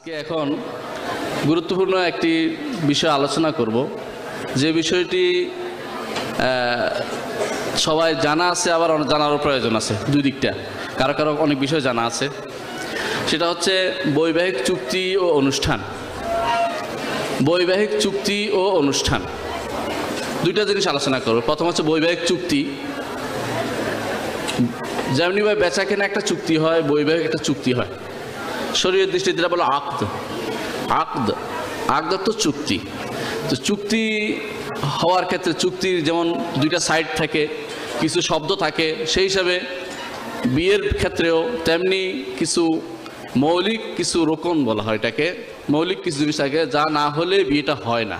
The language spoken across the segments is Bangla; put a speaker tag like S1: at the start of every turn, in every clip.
S1: আজকে এখন গুরুত্বপূর্ণ একটি বিষয় আলোচনা করব। যে বিষয়টি সবাই জানা আছে, আবার জানারও প্রয়োজন আছে দুই দিকটা। কারও কারও অনেক বিষয় জানা আছে। সেটা হচ্ছে বৈবাহিক চুক্তি ও অনুষ্ঠান। বৈবাহিক চুক্তি ও অনুষ্ঠান। দুইটা জিনিস আলোচনা করব। প্রথম হচ্ছে বৈবাহিক চুক্তি। যেমনি ভাই বেচা কেনা একটা চুক্তি হয়, বৈবাহিক একটা চুক্তি হয়। শরীরের দৃষ্টিতে বলো আকদ। আকদ আকদ তো চুক্তি। তো চুক্তি হওয়ার ক্ষেত্রে চুক্তির যেমন দুইটা সাইড থাকে, কিছু শব্দ থাকে, সেই হিসাবে বিয়ের ক্ষেত্রেও তেমনি কিছু মৌলিক কিছু রোকন বলা হয় এটাকে। মৌলিক কিছু জিনিস থাকে, যা না হলে বিয়েটা হয় না।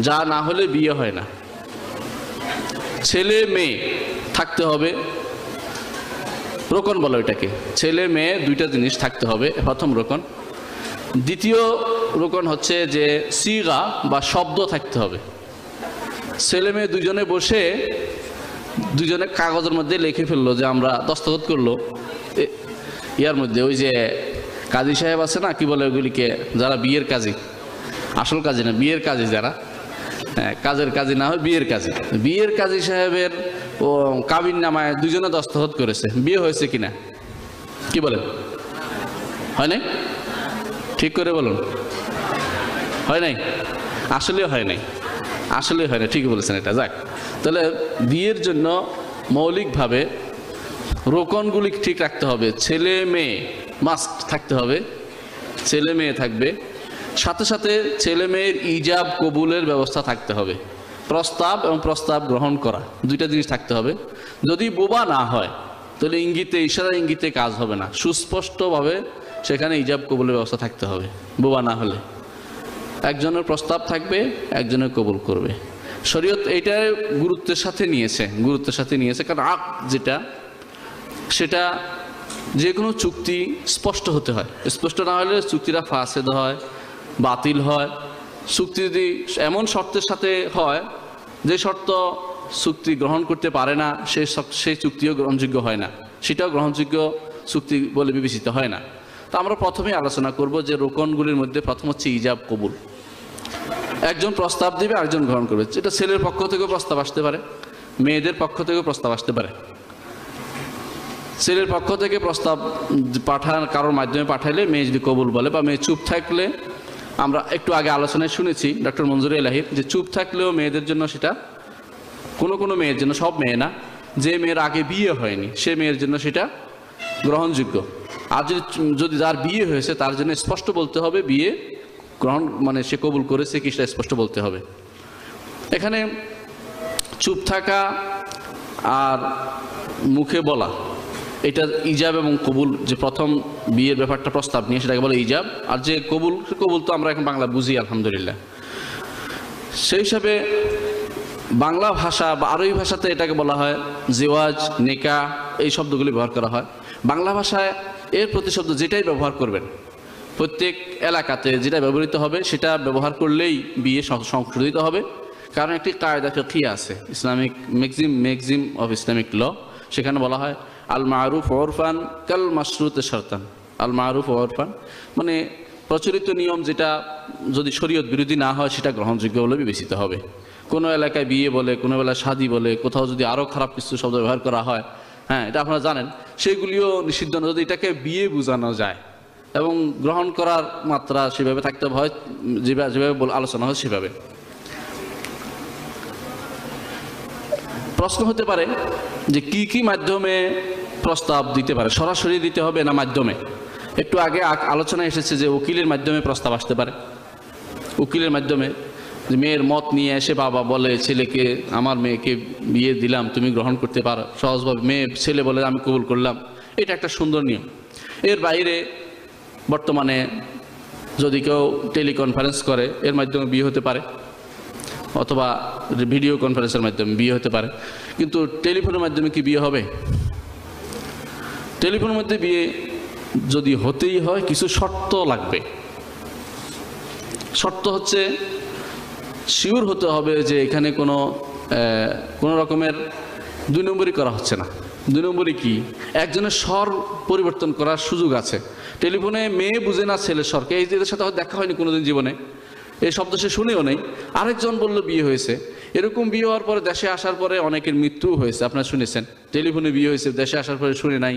S1: যা না হলে বিয়ে হয় না। ছেলে মেয়ে থাকতে হবে রোকন বলো এটাকে। ছেলে মেয়ে দুইটা জিনিস থাকতে হবে প্রথম রোকন। দ্বিতীয় রোকন হচ্ছে যে সিগা বা শব্দ থাকতে হবে। ছেলে মেয়ে দুজনে বসে দুজনে কাগজের মধ্যে লিখে ফেলল যে আমরা দস্তখত করল। ইয়ার মধ্যে ওই যে কাজী সাহেব আছে না কি বলে ওগুলিকে যারা বিয়ের কাজী আসল কাজী না বিয়ের কাজী যারা। হ্যাঁ, কাজের কাজী না হয় বিয়ের কাজী। বিয়ের কাজী সাহেবের ও কাবিন নামায় দুজনে দস্তখত করেছে। বিয়ে হয়েছে কিনা? কি বলেন? হয় নাই? ঠিক করে বলুন। হয় নাই? আসলে হয় নাই। আসলে হয় না ঠিক বলেছেন এটা। যাক, তাহলে বিয়ের জন্য মৌলিকভাবে রোকনগুলি ঠিক রাখতে হবে। ছেলে মেয়ে মাস্ট থাকতে হবে। ছেলে মেয়ে থাকবে। সাথে সাথে ছেলে মেয়ের ইজাব কবুলের ব্যবস্থা থাকতে হবে। প্রস্তাব এবং প্রস্তাব গ্রহণ করা, দুইটা জিনিস থাকতে হবে। যদি বোবা না হয়, তাহলে ইঙ্গিতে, ইশারা ইঙ্গিতে কাজ হবে না। সুস্পষ্টভাবে সেখানে ইজাব কবুলের ব্যবস্থা থাকতে হবে, বোবা না হলে। একজনের প্রস্তাব থাকবে, একজনের কবুল করবে। শরীয়ত এইটা গুরুত্বের সাথে নিয়েছে, গুরুত্বের সাথে নিয়েছে, কারণ আক যেটা, সেটা যে কোনো চুক্তি স্পষ্ট হতে হয়। স্পষ্ট না হলে চুক্তিটা ফাঁসেদ হয়, বাতিল হয়। চুক্তি যদি এমন শর্তের সাথে হয়, যে শর্ত চুক্তি গ্রহণ করতে পারে না সব- সেই চুক্তিও গ্রহণযোগ্য হয় না। সেটাও গ্রহণযোগ্য চুক্তি বলে বিবেচিত হয় না। তো আমরা প্রথমেই আলোচনা করব যে রোকনগুলির মধ্যে প্রথম হচ্ছে ইজাব কবুল। একজন প্রস্তাব দিবে, আরেকজন গ্রহণ করবে। এটা ছেলের পক্ষ থেকেও প্রস্তাব আসতে পারে, মেয়েদের পক্ষ থেকেও প্রস্তাব আসতে পারে। ছেলের পক্ষ থেকে প্রস্তাব পাঠান, কারোর মাধ্যমে পাঠাইলে মেয়ে যদি কবুল বলে বা মেয়ে চুপ থাকলে আমরা একটু আগে আলোচনায় শুনেছি ডক্টর মঞ্জুর এলাহির যে চুপ থাকলেও মেয়েদের জন্য সেটা কোনো কোনো মেয়ের জন্য, সব মেয়ে না, যে মেয়ের আগে বিয়ে হয়নি, সে মেয়ের জন্য সেটা গ্রহণযোগ্য। আর যদি যদি যার বিয়ে হয়েছে, তার জন্য স্পষ্ট বলতে হবে, বিয়ে গ্রহণ মানে সে কবুল করেছে কি সেটা স্পষ্ট বলতে হবে। এখানে চুপ থাকা আর মুখে বলা এটা ইজাব এবং কবুল যে প্রথম বিয়ের ব্যাপারটা প্রস্তাব নিয়ে সেটাকে বলে ইজাব। আর যে কবুল কবুল তো আমরা এখন বাংলা বুঝি, আলহামদুলিল্লাহ। সেই হিসাবে বাংলা ভাষা বা আরবি ভাষাতে এটাকে বলা হয় জিওয়াজ, নেকা, এই শব্দগুলি ব্যবহার করা হয়। বাংলা ভাষায় এর প্রতিশব্দ যেটাই ব্যবহার করবেন, প্রত্যেক এলাকাতে যেটা ব্যবহৃত হবে সেটা ব্যবহার করলেই বিয়ে সংশোধিত হবে। কারণ একটি কায়দা ফিকিয়া আছে, Islamic, maxim maxim of Islamic law, সেখানে বলা হয় আল মারুফ ওরফান কাল মাসরুত সরতান আল মারুফ ওরফান মানে প্রচলিত নিয়ম যেটা যদি শরীয়ত বিরোধী না হয়, সেটা গ্রহণযোগ্য বলে বিবেচিত হবে। কোনো এলাকায় বিয়ে বলে, কোনো বেলায় শাদি বলে, কোথাও যদি আরও খারাপ কিছু শব্দ ব্যবহার করা হয় হ্যাঁ এটা আপনারা জানেন, সেগুলিও নিষিদ্ধ যদি এটাকে বিয়ে বোঝানো যায় এবং গ্রহণ করার মাত্রা সেভাবে থাকতে হয়, যেভাবে যেভাবে আলোচনা হয় সেভাবে। প্রশ্ন হতে পারে যে কি কি মাধ্যমে প্রস্তাব দিতে পারে, সরাসরি দিতে হবে না মাধ্যমে? একটু আগে আলোচনা এসেছে যে উকিলের মাধ্যমে প্রস্তাব আসতে পারে। উকিলের মাধ্যমে মেয়ের মত নিয়ে এসে বাবা বলে, ছেলেকে, আমার মেয়েকে বিয়ে দিলাম, তুমি গ্রহণ করতে পারো। সহজভাবে মেয়ে, ছেলে বলে, আমি কবুল করলাম। এটা একটা সুন্দর নিয়ম। এর বাইরে বর্তমানে যদি কেউ টেলিকনফারেন্স করে, এর মাধ্যমে বিয়ে হতে পারে। অথবা ভিডিও কনফারেন্সের মাধ্যমে বিয়ে হতে পারে। কিন্তু টেলিফোনের মাধ্যমে কি বিয়ে হবে? টেলিফোনের মধ্যে বিয়ে যদি হতেই হয়, কিছু শর্ত লাগবে। শর্ত হচ্ছে শিওর হতে হবে যে এখানে কোনো কোনো রকমের দুই নম্বরই করা হচ্ছে না। দুই নম্বরে কি? একজনের স্বর পরিবর্তন করার সুযোগ আছে। টেলিফোনে মেয়ে বুঝে না ছেলে স্বরকে, এই এদের সাথে দেখা হয়নি কোনোদিন জীবনে, এই শব্দ সে শুনেও নেই। আরেকজন বলল বিয়ে হয়েছে। এরকম বিয়ে হওয়ার পরে দেশে আসার পরে অনেকের মৃত্যুও হয়েছে, আপনারা শুনেছেন। টেলিফোনে বিয়ে হয়েছে, দেশে আসার পরে শুনে নাই।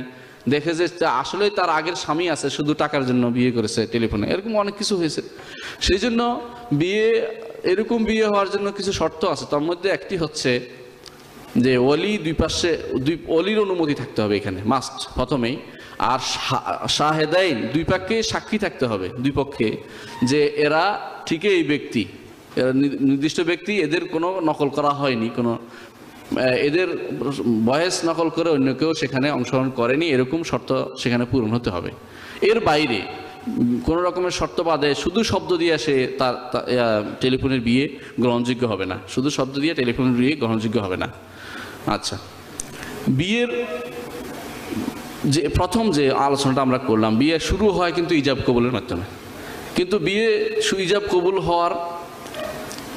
S1: দেখে যে আসলেই তার আগের স্বামী আছে, শুধু টাকার জন্য বিয়ে করেছে টেলিফোনে। এরকম অনেক কিছু হয়েছে। সেই জন্য বিয়ে, এরকম বিয়ে হওয়ার জন্য কিছু শর্ত আছে। তার মধ্যে একটি হচ্ছে যে অলি দুই পাশে, দুই অলির অনুমতি থাকতে হবে এখানে মাস্ট প্রথমেই। আর শাহেদাইন দুই পক্ষে সাক্ষী থাকতে হবে, দুই পক্ষে, যে এরা ঠিকই এই ব্যক্তি। এরা নির্দিষ্ট ব্যক্তি, এদের কোনো নকল করা হয়নি, কোনো এদের বয়স নকল করে অন্য কেউ সেখানে অংশগ্রহণ করেনি, এরকম শর্ত সেখানে পূরণ হতে হবে। এর বাইরে, কোনো রকমের শর্ত বাদে শুধু শব্দ দিয়ে সে তার টেলিফোনের বিয়ে গ্রহণযোগ্য হবে না। শুধু শব্দ দিয়ে টেলিফোনের বিয়ে গ্রহণযোগ্য হবে না। আচ্ছা বিয়ের যে, প্রথম যে আলোচনাটা আমরা করলাম, বিয়ে শুরু হয় কিন্তু ইজাব কবুলের মাধ্যমে। কিন্তু বিয়ে সু- ইজাব কবুল হওয়ার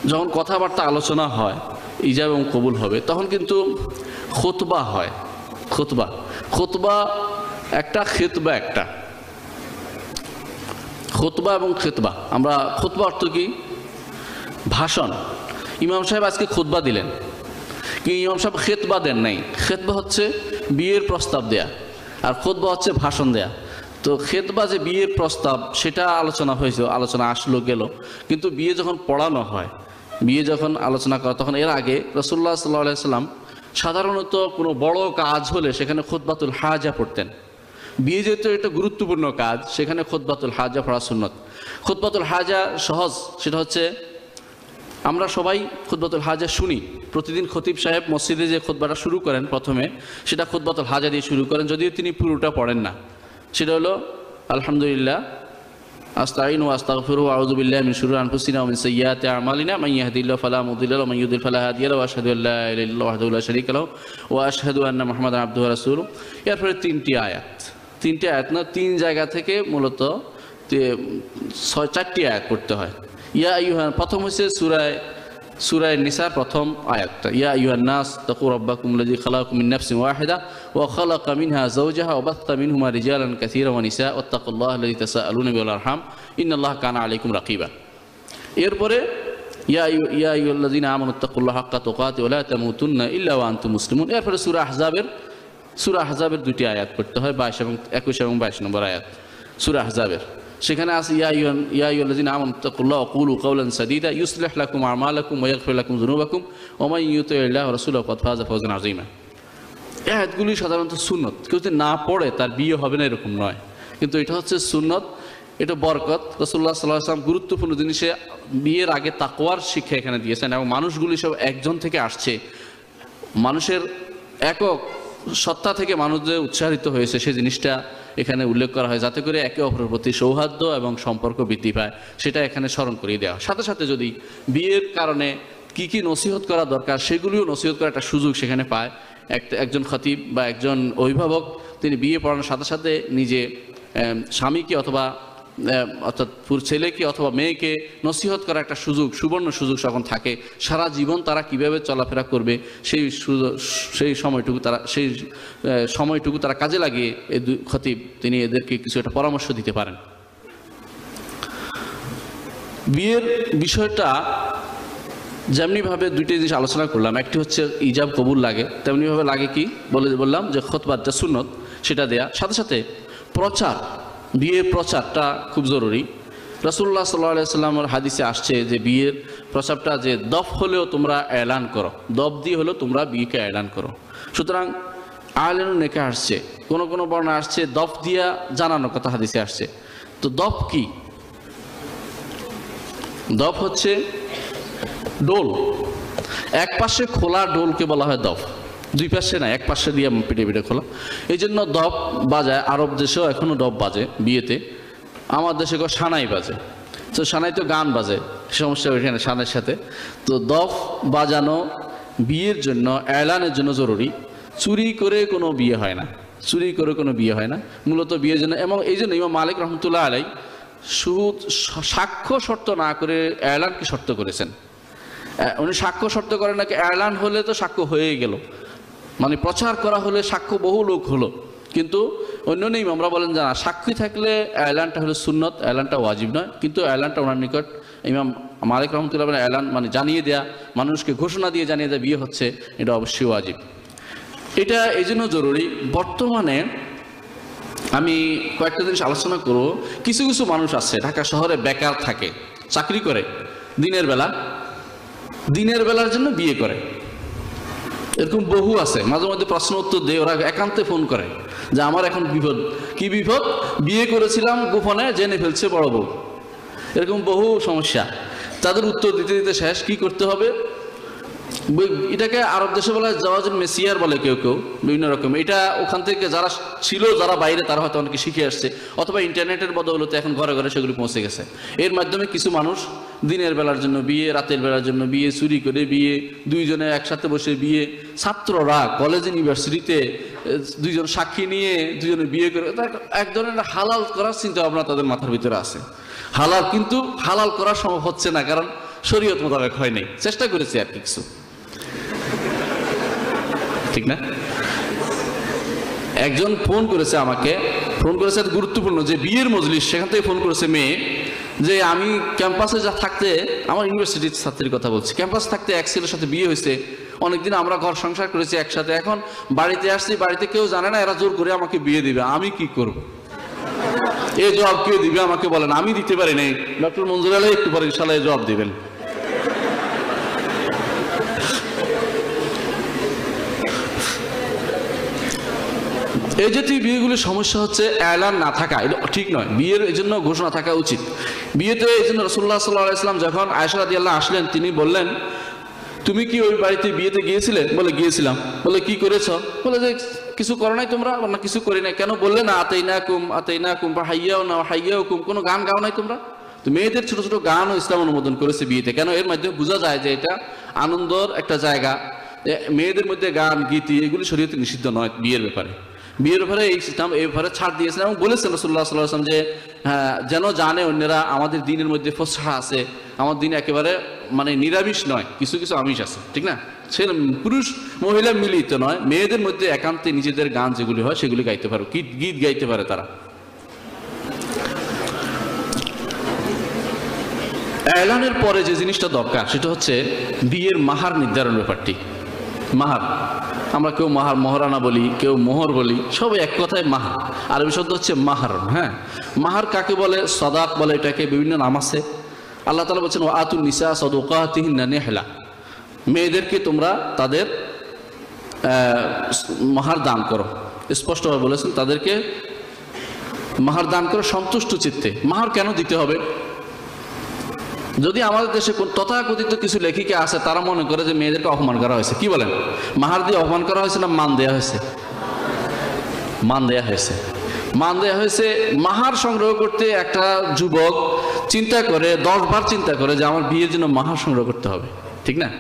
S1: যখন কথাবার্তা আলোচনা হয় ইজাব এবং কবুল হবে, তখন কিন্তু খোতবা হয়। খোতবা। খোতবা একটা, খেতবা একটা। খোতবা এবং খেতবা। আমরা খোতবা অর্থ কি? ভাষণ। ইমাম সাহেব আজকে খুতবা দিলেন। কি ইমাম সাহেব খেতবা দেন নাই। খেতবা হচ্ছে বিয়ের প্রস্তাব দেয়া। আর খোতবা হচ্ছে ভাষণ দেয়া। তো খেতবা যে বিয়ের প্রস্তাব, সেটা আলোচনা হয়েছে আলোচনা আসলো, গেল। কিন্তু বিয়ে যখন পড়ানো হয় বিয়ে যখন আলোচনা করা, তখন এর আগে রসুল্লাহ সাল্লাহ সাল্লাম সাধারণত কোনো বড় কাজ হলে সেখানে খুতবাতুল হাজা পড়তেন। বিয়ে যেহেতু একটা গুরুত্বপূর্ণ কাজ, সেখানে খোদবাতুল হাজা পড়া সুন্নত। খোদবাতুল হাজা সহজ, সেটা হচ্ছে আমরা সবাই খুতবাতুল হাজা শুনি। প্রতিদিন খতিব সাহেব মসজিদে যে খুতবাটা শুরু করেন প্রথমে, সেটা খুতবাতুল হাজা দিয়ে শুরু করেন, যদিও তিনি পুরোটা পড়েন না। সেটা হলো, আলহামদুলিল্লাহ আউযু বিল্লাহি মিন শুরুরি আনফুসিনা ওয়া মিন সাইয়্যাতি আ'মালিনা মান ইয়াহদিল্লাহু ফালা মুদিল্লা লাহু ওয়া মান ইউদ্লিল ফালা হাদিয়া লাহু ওয়া আশহাদু আল্লা ইলাহা ইল্লাল্লাহু ওয়াহদাহু লা শারীকা লাহু ওয়া আশহাদু আন্না মুহাম্মাদান আবদুহু ওয়া রাসূলুহু এরপরে তিনটি আয়াত। তিনটি আয়াত না, তিন জায়গা থেকে মূলত ছয় চারটি আয়াত পড়তে হয়। ইয়া আইয়ুহা প্রথম হচ্ছে সূরায় সূরায় নিসার প্রথম আয়াতটা ইয়া আইয়ুহান নাস তাকু রাব্বাকুম আল্লাযী খালাকাকুম মিন নাফসিন ওয়াহিদা ওয়া খালাকা মিনহা যাওজাহা ওয়া বাথা মিনহুমা রিজালান কাসীরান ওয়া নিসা ওয়াত্তাকুল্লাহ আল্লাযী তাসাআলুনা বিহি ওয়াল আরহাম ইন্নাল্লাহা কানা আলাইকুম রাকিবা এরপরে ইয়া আইয়ু- ইয়া আইয়ুহাল্লাযীনা আমানু তাকুল্লাহা হাক্কা তুকাতি ওয়া লা তামুতুন্না ইল্লা ওয়া আনতুম মুসলিমুন এরপরে সূরা আহজাবের সূরা আহজাবের দুটি আয়াত পড়তে হয় 22 এবং 21 এবং 22 নম্বর আয়াত সূরা আহজাবের সেখানে আছে, ইয়া ইয়া কাওলান সাদীদা, ইউসলিহ লাকুম আমালাকুম ওয়া ইয়াগফির লাকুম যুনুবাকুম, ওয়া মান ইউতিইল্লাহ ওয়া রাসূলাহু ফাকাদ ফাযা ফাওজান এই সাধারণত সুন্নত। কেউ যদি না পড়ে, তার বিয়ে হবে না এরকম নয়। কিন্তু এটা হচ্ছে সুন্নত, এটা বরকত। রসুল্লাহ সাল্লাহ আসলাম গুরুত্বপূর্ণ জিনিসে বিয়ের আগে তাকোয়ার শিক্ষা এখানে দিয়েছেন এবং মানুষগুলি সব একজন থেকে আসছে। মানুষের একক সত্তা থেকে মানুষ যে উৎসাহিত হয়েছে সেই জিনিসটা। এখানে উল্লেখ করা হয় যাতে করে একে অপরের প্রতি সৌহার্দ্য এবং সম্পর্ক বৃদ্ধি পায়, সেটা এখানে স্মরণ করিয়ে দেওয়া। সাথে সাথে যদি বিয়ের কারণে কি কি নসিহত করা দরকার, সেগুলিও নসিহত করার একটা সুযোগ সেখানে পায়। এক- একজন খতিব বা একজন অভিভাবক, তিনি বিয়ে পড়ানোর সাথে সাথে নিজে স্বামীকে অথবা অর্থাৎ ছেলেকে অথবা মেয়েকে নসিহত করার একটা সুযোগ, সুবর্ণ সুযোগ যখন থাকে, সারা জীবন তারা কীভাবে চলাফেরা করবে, সেই সেই সময়টুকু তারা, সেই সময়টুকু তারা কাজে লাগিয়ে এই খতিব তিনি এদেরকে কিছু একটা পরামর্শ দিতে পারেন। বিয়ের বিষয়টা যেমনিভাবে দুইটি জিনিস আলোচনা করলাম, একটি হচ্ছে ইজাব কবুল লাগে, তেমনিভাবে লাগে কি? বলে বললাম যে খতবাদটা সুন্নত, সেটা দেয়া। সাথে সাথে প্রচার বিয়ের প্রচারটা খুব জরুরি। রসুল্লাহ সাল্লাহ সাল্লামের হাদিসে আসছে যে বিয়ের প্রচারটা যে দফ হলেও তোমরা এলান করো দফ দিয়ে হলেও তোমরা বিয়েকে এলান করো। সুতরাং আয়লেন নেকে আসছে, কোনো কোনো বর্ণা আসছে দফ দিয়া জানানোর কথা হাদিসে আসছে। তো দফ কি? দফ হচ্ছে ডোল। এক পাশে খোলা ডোলকে বলা হয় দফ। দুই পাশে না, এক পাশে দিয়ে পিঠে পিঠে খোলা। এই জন্য দফ বাজায়, আরব দেশেও এখনও দফ বাজে বিয়েতে। আমার দেশে সানাই বাজে। তো সানাই তো গান বাজে সমস্যা ওইখানে সানের সাথে। তো দফ বাজানো বিয়ের জন্য এলানের জন্য জরুরি। চুরি করে কোনো বিয়ে হয় না। চুরি করে কোনো বিয়ে হয় না। মূলত বিয়ের জন্য, এবং এই জন্য ইমাম মালিক রহমতুল্লাহ আলাই সুদ, সাক্ষ্য শর্ত না করে এলানকে শর্ত করেছেন। উনি সাক্ষ্য শর্ত করেন নাকি এলান হলে তো সাক্ষ্য হয়ে গেল। মানে প্রচার করা হলে সাক্ষ্য বহু লোক হলো। কিন্তু অন্য নেই আমরা বলেন যে সাক্ষী থাকলে এলানটা হলো সুন্নত এলানটা ওয়াজিব নয়। কিন্তু এলানটা ওনার নিকট, ইমাম মালিক রহমতুল্লাহ এলান মানে জানিয়ে দেয়া, মানুষকে ঘোষণা দিয়ে জানিয়ে দেয়া বিয়ে হচ্ছে, এটা অবশ্যই ওয়াজিব। এটা এই জন্য জরুরি, বর্তমানে আমি কয়েকটা জিনিস আলোচনা করব। কিছু কিছু মানুষ আছে, ঢাকা শহরে বেকার থাকে, চাকরি করে, দিনের বেলা, দিনের বেলার জন্য বিয়ে করে। এরকম বহু আছে। মাঝে মধ্যে প্রশ্ন উত্তর দেয়, ওরা একান্তে ফোন করে যে আমার এখন বিপদ। কি বিপদ? বিয়ে করেছিলাম গোপনে, জেনে ফেলছে বড় বউ। এরকম বহু সমস্যা। তাদের উত্তর দিতে দিতে শেষ, কি করতে হবে? এটাকে আরব দেশে বলা জাওয়াজুল মেসিয়ার বলে কেউ কেউ, বিভিন্ন রকম। এটা ওখান থেকে যারা ছিল, যারা বাইরে, তারা হয়তো অনেকে শিখে আসছে। অথবা ইন্টারনেটের বদৌলতে এখন ঘরে ঘরে সেগুলি পৌঁছে গেছে। এর মাধ্যমে কিছু মানুষ দিনের বেলার জন্য বিয়ে, রাতের বেলার জন্য বিয়ে, চুরি করে বিয়ে, দুইজনে একসাথে বসে বিয়ে, ছাত্ররা কলেজ ইউনিভার্সিটিতে দুইজন সাক্ষী নিয়ে দুজনে বিয়ে করে এক ধরনের হালাল করার চিন্তা ভাবনা তাদের মাথার ভিতরে আছে। হালাল কিন্তু হালাল করা সম্ভব হচ্ছে না, কারণ শরীয়ত মোতাবেক হয় নাই। চেষ্টা করেছি আর কিছু। ঠিক না? একজন ফোন করেছে আমাকে, ফোন করেছে গুরুত্বপূর্ণ যে বিয়ের মজলিস, সেখান থেকে ফোন করেছে মেয়ে যে আমি ক্যাম্পাসে যা থাকতে, আমার ইউনিভার্সিটির ছাত্রীর কথা বলছি। ক্যাম্পাস থাকতে এক ছেলের সাথে বিয়ে হয়েছে, অনেকদিন আমরা ঘর সংসার করেছি একসাথে। এখন বাড়িতে আসছি, বাড়িতে কেউ জানে না, এরা জোর করে আমাকে বিয়ে দিবে। আমি কি করব? এই জবাব কেউ দিবে আমাকে বলেন? আমি দিতে পারি নাই। ডক্টর মঞ্জুর আলাই একটু পরে ইনশাল্লাহ জবাব দিবেন। এই জাতীয় বিয়েগুলির সমস্যা হচ্ছে এলান না থাকা। এটা ঠিক নয়। বিয়ের এই জন্য ঘোষণা থাকা উচিত। বিয়েতে এই জন্য রসুল্লাহ সাল্লাহ ইসলাম যখন আয়সা রাদি আল্লাহ আসলেন, তিনি বললেন, তুমি কি ওই বাড়িতে বিয়েতে গিয়েছিলে? বলে, গিয়েছিলাম। বলে, কি করেছ? বলে, যে কিছু করো নাই তোমরা, না কিছু করি নাই। কেন বললে, না আতেই না কুম আতেই না কুম বা হাইয়াও না হাইয়াও কুম কোনো গান গাও নাই তোমরা? তো মেয়েদের ছোট ছোট গানও ইসলাম অনুমোদন করেছে বিয়েতে। কেন? এর মাধ্যমে বোঝা যায় যে এটা আনন্দর একটা জায়গা। মেয়েদের মধ্যে গান, গীতি, এগুলি শরীয়তে নিষিদ্ধ নয় বিয়ের ব্যাপারে। বিয়ের ব্যাপারে এই ইসলাম এই ব্যাপারে ছাড় দিয়েছেন এবং বলেছেন রসুল্লাহ সাল্লাহ আসলাম যে হ্যাঁ, যেন জানে অন্যরা আমাদের দিনের মধ্যে ফসা আছে আমার দিন একেবারে মানে নিরামিষ নয় কিছু কিছু আমিষ আছে ঠিক না? ছেলে পুরুষ মহিলা মিলিত নয় মেয়েদের মধ্যে একান্তে নিজেদের গান যেগুলি হয় সেগুলি গাইতে পারো গীত গীত গাইতে পারে তারা। এলানের পরে যে জিনিসটা দরকার সেটা হচ্ছে বিয়ের মাহার নির্ধারণ ব্যাপারটি। মাহার আমরা কেউ মাহার মহারানা বলি, কেউ মোহর বলি, সবাই এক কথায় মাহার আরবি শব্দ হচ্ছে মাহার হ্যাঁ? মাহার কাকে বলে? সদাক বলে এটাকে, বিভিন্ন নাম আছে। আল্লাহ তালা বলছেন আতুল নিসা সদকাতিহিন নেহলা। মেয়েদেরকে তোমরা তাদের মাহার দান করো। স্পষ্টভাবে বলেছেন, তাদেরকে মাহার দান করো, সন্তুষ্ট চিত্তে। মাহার কেন দিতে হবে? যদি আমাদের দেশে তথাকথিত কিছু লেখিকা আছে, তারা মনে করে যে মেয়েদেরকে অপমান করা হয়েছে। কি বলেন? মাহার দিয়ে অপমান করা হয়েছে না মান দেয়া হয়েছে? মান দেয়া হয়েছে। মান দেয়া হয়েছে মাহার সংগ্রহ করতে একটা যুবক চিন্তা করে দশ বার চিন্তা করে যে আমার বিয়ের জন্য মাহার সংগ্রহ করতে হবে। ঠিক না?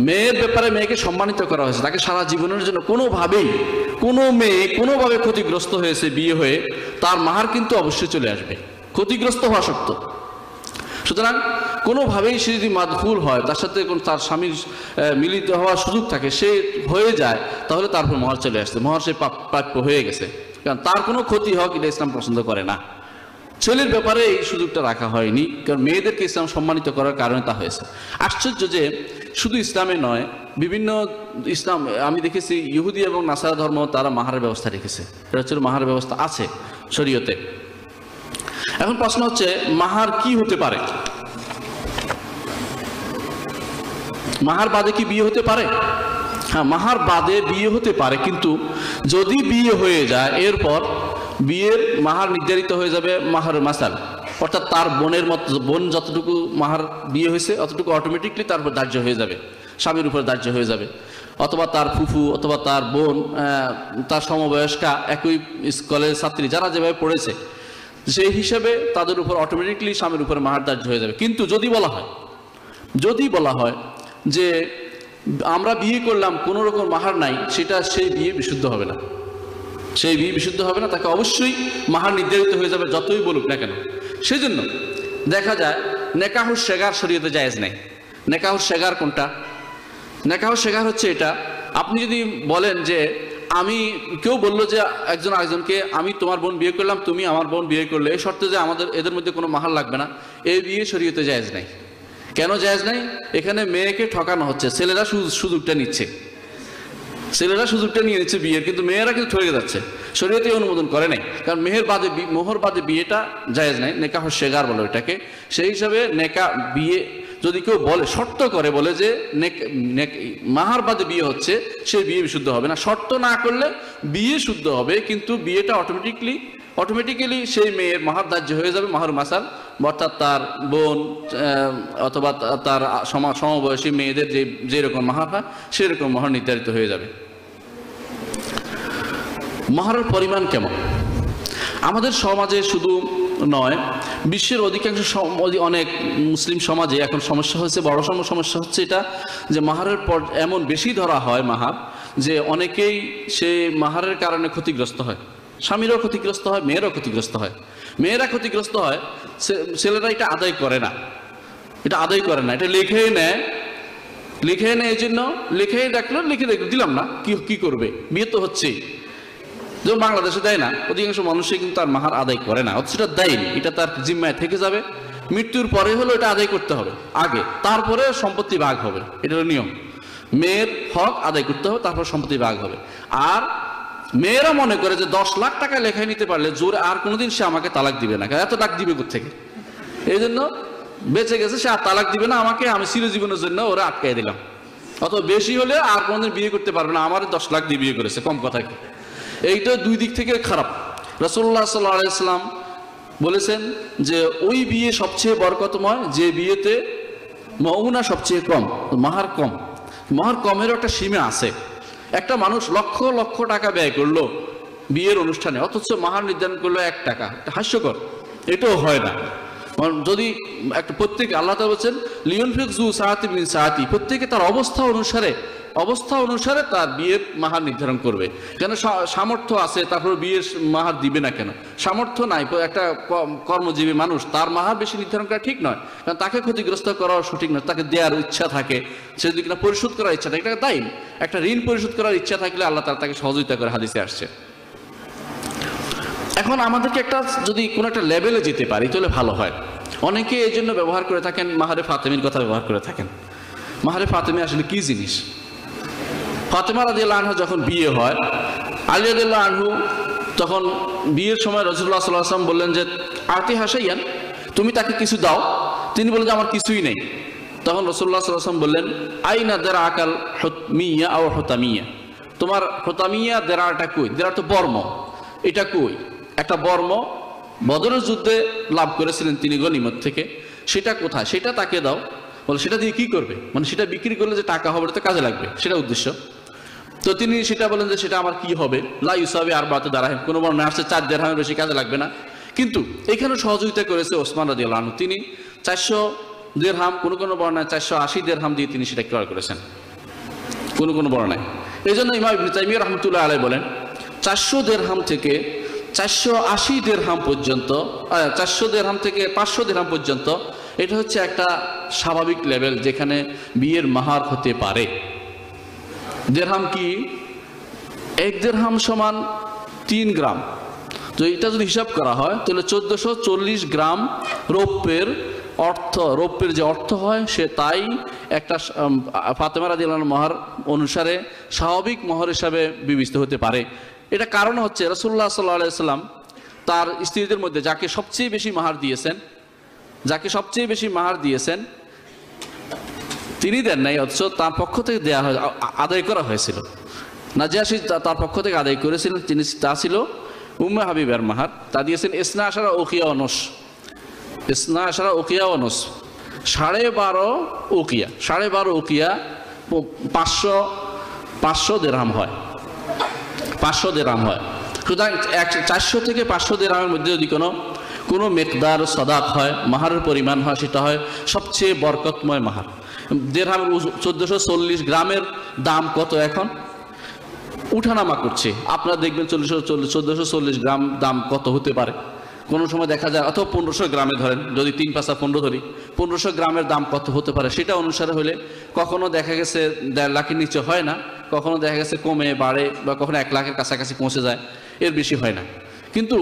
S1: মেয়ের ব্যাপারে মেয়েকে সম্মানিত করা হয়েছে। তাকে সারা জীবনের জন্য কোনোভাবেই, কোনো মেয়ে কোনোভাবে ক্ষতিগ্রস্ত হয়েছে বিয়ে হয়ে, তার মাহার কিন্তু অবশ্যই চলে আসবে। ক্ষতিগ্রস্ত হওয়া সত্য। সুতরাং কোনোভাবেই সে যদি মাদফুল হয়, তার সাথে তার স্বামীর মিলিত হওয়ার সুযোগ থাকে, সে হয়ে যায়, তাহলে তারপর মহার চলে আসছে। মহার সে প্রাপ্য হয়ে গেছে। কারণ তার কোনো ক্ষতি হোক, এটা ইসলাম পছন্দ করে না। ছেলের ব্যাপারে এই সুযোগটা রাখা হয়নি, কারণ মেয়েদেরকে ইসলাম সম্মানিত করার কারণে তা হয়েছে। আশ্চর্য যে, শুধু ইসলামে নয়, বিভিন্ন ইসলাম, আমি দেখেছি ইহুদি এবং নাসারা ধর্ম তারা মাহারের ব্যবস্থা রেখেছে। এটা হচ্ছে মাহারের ব্যবস্থা আছে শরীয়তে। এখন প্রশ্ন হচ্ছে, মাহার কি হতে পারে? মাহার বাদে কি বিয়ে হতে পারে? হ্যাঁ মাহার বাদে বিয়ে হতে পারে, কিন্তু যদি বিয়ে হয়ে যায়, এরপর বিয়ের মাহার নির্ধারিত হয়ে যাবে মাহার মাসাল। অর্থাৎ তার বোনের মত, বোন যতটুকু মাহার বিয়ে হয়েছে, অতটুকু অটোমেটিকলি তার উপর ধার্য হয়ে যাবে, স্বামীর উপর ধার্য হয়ে যাবে। অথবা তার ফুফু, অথবা তার বোন তার সমবয়স্কা, একই কলেজ ছাত্রী, যারা যেভাবে পড়েছে সেই হিসেবে তাদের উপর অটোমেটিকলি স্বামীর উপর মাহার ধার্য হয়ে যাবে। কিন্তু যদি বলা হয়, যদি বলা হয় যে আমরা বিয়ে করলাম, কোনো রকম মাহার নাই, সেটা সেই বিয়ে বিশুদ্ধ হবে না। সেই বিয়ে বিশুদ্ধ হবে না, তাকে অবশ্যই মাহার নির্ধারিত হয়ে যাবে, যতই বলুক না কেন। সেই জন্য দেখা যায় নেকাহুর শেগার শরীয়তে জায়েজ নেই। নেকাহুর শেগার কোনটা? নেকাহুর শেগার হচ্ছে এটা, আপনি যদি বলেন যে আমি, কেউ বলল যে একজন আরেকজনকে, আমি তোমার বোন বিয়ে করলাম, তুমি আমার বোন বিয়ে করলে। এই শর্তে যে আমাদের, এদের মধ্যে কোনো মাহাল লাগবে না। এই বিয়ে শরীয়তে জায়েজ নাই। কেন জায়েজ নাই? এখানে মেয়েকে ঠকানো হচ্ছে, ছেলেরা সুযোগ- সুযোগটা নিচ্ছে। ছেলেরা সুযোগটা নিয়ে নিচ্ছে বিয়ের, কিন্তু মেয়েরা কিন্তু ঠকে যাচ্ছে। শরীয়তে অনুমোদন করে নাই। কারণ মেহের বাদে মোহর বাদে বিয়েটা জায়েজ নাই, নেকাহ শেগার বলো ওইটাকে। সেই হিসাবে নেকা, বিয়ে যদি কেউ বলে, শর্ত করে বলে যে মাহার বাদে বিয়ে হচ্ছে, সে বিয়ে বিশুদ্ধ হবে না। শর্ত না করলে বিয়ে শুদ্ধ হবে, কিন্তু বিয়েটা অটোমেটিকলি অটোমেটিক্যালি সেই মেয়ের মাহার দাহ্য হয়ে যাবে, মাহার মাসাল। অর্থাৎ তার বোন অথবা তার সম- সমবয়সী মেয়েদের যে যেরকম মাহার হয় সেরকম মাহার নির্ধারিত হয়ে যাবে। মাহারের পরিমাণ কেমন? আমাদের সমাজে শুধু নয়। বিশ্বের অধিকাংশ অনেক মুসলিম সমাজে এখন সমস্যা হচ্ছে বড় সম- সমস্যা হচ্ছে এটা যে মাহারের পর এমন বেশি ধরা হয় মাহার যে অনেকেই সে মাহারের কারণে ক্ষতিগ্রস্ত হয়। স্বামীরাও ক্ষতিগ্রস্ত হয়, মেয়েরাও ক্ষতিগ্রস্ত হয়। মেয়েরা ক্ষতিগ্রস্ত হয় ছেলেরা এটা আদায় করে না। এটা আদায় করে না, এটা লিখেই নেয়। লিখে নেয় এই জন্য লিখে ডাকলো, লিখে দিলাম না, কি কি করবে? বিয়ে তো হচ্ছেই। যেমন বাংলাদেশে দেয় না, অধিকাংশ মানুষই কিন্তু তার মাহার আদায় করে না। অথচ এটা দেয়নি এটা তার জিম্মায় থেকে যাবে। মৃত্যুর পরে হলো এটা আদায় করতে হবে, আগে। তারপরে সম্পত্তি ভাগ হবে, এটা হলো নিয়ম। মেয়ের হক আদায় করতে হবে, তারপর সম্পত্তি ভাগ হবে। আর মেয়েরা মনে করে যে দশ লাখ টাকা লেখায় নিতে পারলে জোরে আর কোনোদিন সে আমাকে তালাক দিবে না এত টাক দিবে থেকে এই জন্য বেঁচে গেছে, সে আর তালাক দিবে না আমাকে, আমি চিরজীবনের জন্য ওরা আটকাই দিলাম। অত বেশি হলে আর কোনোদিন বিয়ে করতে পারবে না, আমার দশ লাখ দিয়ে বিয়ে করেছে, কম কথা কি? এইটা দুই দিক থেকে খারাপ। রসল্লাহ সাল্লাম বলেছেন যে, ওই বিয়ে সবচেয়ে বরকতময়, যে বিয়েতে মৌনা সবচেয়ে কম, মাহার কম। মাহার কমের একটা সীমা আছে। একটা মানুষ লক্ষ লক্ষ টাকা ব্যয় করল বিয়ের অনুষ্ঠানে, অথচ মাহার নির্ধারণ করল এক টাকা। হাস্যকর। এটাও হয় না। যদি একটা প্রত্যেক, আল্লাহ বলছেন লিওন ফিক জু সাহাতি মিন সাহাতি প্রত্যেকে তার অবস্থা অনুসারে অবস্থা অনুসারে তার বিয়ের মাহার নির্ধারণ করবে। কেন সামর্থ্য আছে, তারপর বিয়ের মাহার দিবে না কেন? সামর্থ্য নাই একটা কর্মজীবী মানুষ, তার মাহার বেশি নির্ধারণ করা ঠিক নয়। কারণ তাকে ক্ষতিগ্রস্ত করাও সঠিক নয়, তাকে দেওয়ার ইচ্ছা থাকে। সে যদি কিনা পরিশোধ করার ইচ্ছা থাকে, এটা দায়ী। একটা ঋণ পরিশোধ করার ইচ্ছা থাকলে আল্লাহ তার তাকে সহযোগিতা করে, হাদিসে আসছে। এখন আমাদেরকে একটা, যদি কোনো একটা লেভেলে যেতে পারি তাহলে ভালো হয়। অনেকে এই জন্য ব্যবহার করে থাকেন, মাহারে ফাতেমির কথা ব্যবহার করে থাকেন। মাহারে ফাতেমি আসলে কি জিনিস? ফাতেমা রাদিয়াল্লাহু আনহা যখন বিয়ে হয়, আলী রাদিয়াল্লাহু আনহু তখন বিয়ের সময় রসুল্লাহ সাল্লাহ আসলাম বললেন যে আতি হাসাইয়ান, তুমি তাকে কিছু দাও। তিনি বললেন যে, আমার কিছুই নেই। তখন রসুল্লাহ সাল্লাহ আসলাম বললেন, আইনা দেরা আকাল মিয়া ও হতামিয়া? তোমার হতামিয়া দেরাটা কই? দেরা তো বর্ম। এটা কই? একটা বর্ম। বদরের যুদ্ধে লাভ করেছিলেন তিনি গনিমত থেকে। সেটা কোথায়? সেটা তাকে দাও। বলে, সেটা দিয়ে কি করবে? মানে সেটা বিক্রি করলে যে টাকা হবে তো কাজে লাগবে, সেটা উদ্দেশ্য। তো তিনি সেটা বলেন যে, সেটা আমার কি হবে? লা ইউসাবি আর বাতে দাঁড়ায় কোনো বর্ণে আসছে, চার দেড়হামের বেশি কাজে লাগবে না। কিন্তু এখানে সহযোগিতা করেছে ওসমান রাজি আল্লাহ তিনি চারশো দেড়হাম, কোনো কোনো বর্ণায় চারশো আশি দেড়হাম দিয়ে তিনি সেটা ক্রয় করেছেন। কোনো কোনো বর্ণায় এই জন্য ইমাম ইবনে তাইমিয়া রহমতুল্লাহ আলাই বলেন, চারশো দেড়হাম থেকে চারশো আশি দেড়হাম পর্যন্ত চারশো দেড়হাম থেকে পাঁচশো দেড়হাম পর্যন্ত এটা হচ্ছে একটা স্বাভাবিক লেভেল যেখানে বিয়ের মাহার হতে পারে। দেড়হাম কি? এক দেড়হাম সমান তিন গ্রাম। তো এটা যদি হিসাব করা হয় তাহলে চোদ্দশো চল্লিশ গ্রাম রৌপ্যের অর্থ রৌপ্যের যে অর্থ হয় সে তাই একটা উম, ফাতেমা রাদিয়াল্লাহু মহার অনুসারে স্বাভাবিক মহর হিসাবে বিবেচিত হতে পারে। এটা কারণ হচ্ছে রসুল্লাহ সাল্লাহ সাল্লাম তার স্ত্রীদের মধ্যে যাকে সবচেয়ে বেশি মাহার দিয়েছেন যাকে সবচেয়ে বেশি মাহার দিয়েছেন, তিনি দেন নাই, অথচ তার পক্ষ থেকে দেয়া হয় আদায় করা হয়েছিল। নাজিয়াসি তার পক্ষ থেকে আদায় করেছিলেন, তিনি তা ছিল উম্মে হাবিবের মাহার তা দিয়েছেন ইসনা আশারা ওকিয়া অনস ইসনা আশারা ওকিয়া অনস সাড়ে বারো ওকিয়া সাড়ে বারো ওকিয়া পাঁচশো পাঁচশো দেড়হাম হয়। পাঁচশো দেড়হাম হয়। সুতরাং এক, চারশো থেকে পাঁচশো দেড়হামের মধ্যে যদি কোনো কোনো মেকদার সদাক হয়, মাহারের পরিমাণ হয়, সেটা হয় সবচেয়ে বরকতময় মাহার। দেড়হাম চোদ্দোশো চল্লিশ গ্রামের দাম কত এখন? উঠানামা করছে। আপনারা দেখবেন চল্লিশশো চল্লিশ, চোদ্দোশো চল্লিশ গ্রাম দাম কত হতে পারে। কোনো সময় দেখা যায়, অথবা পনেরোশো গ্রামে ধরেন, যদি তিন পাঁচা পনেরো ধরি, পনেরোশো গ্রামের দাম কত হতে পারে? সেটা অনুসারে হলে কখনো দেখা গেছে দেড় লাখের নিচে হয় না, কখনো দেখা গেছে কমে, বাড়ে বা কখনো এক লাখের কাছাকাছি পৌঁছে যায়, এর বেশি হয় না। কিন্তু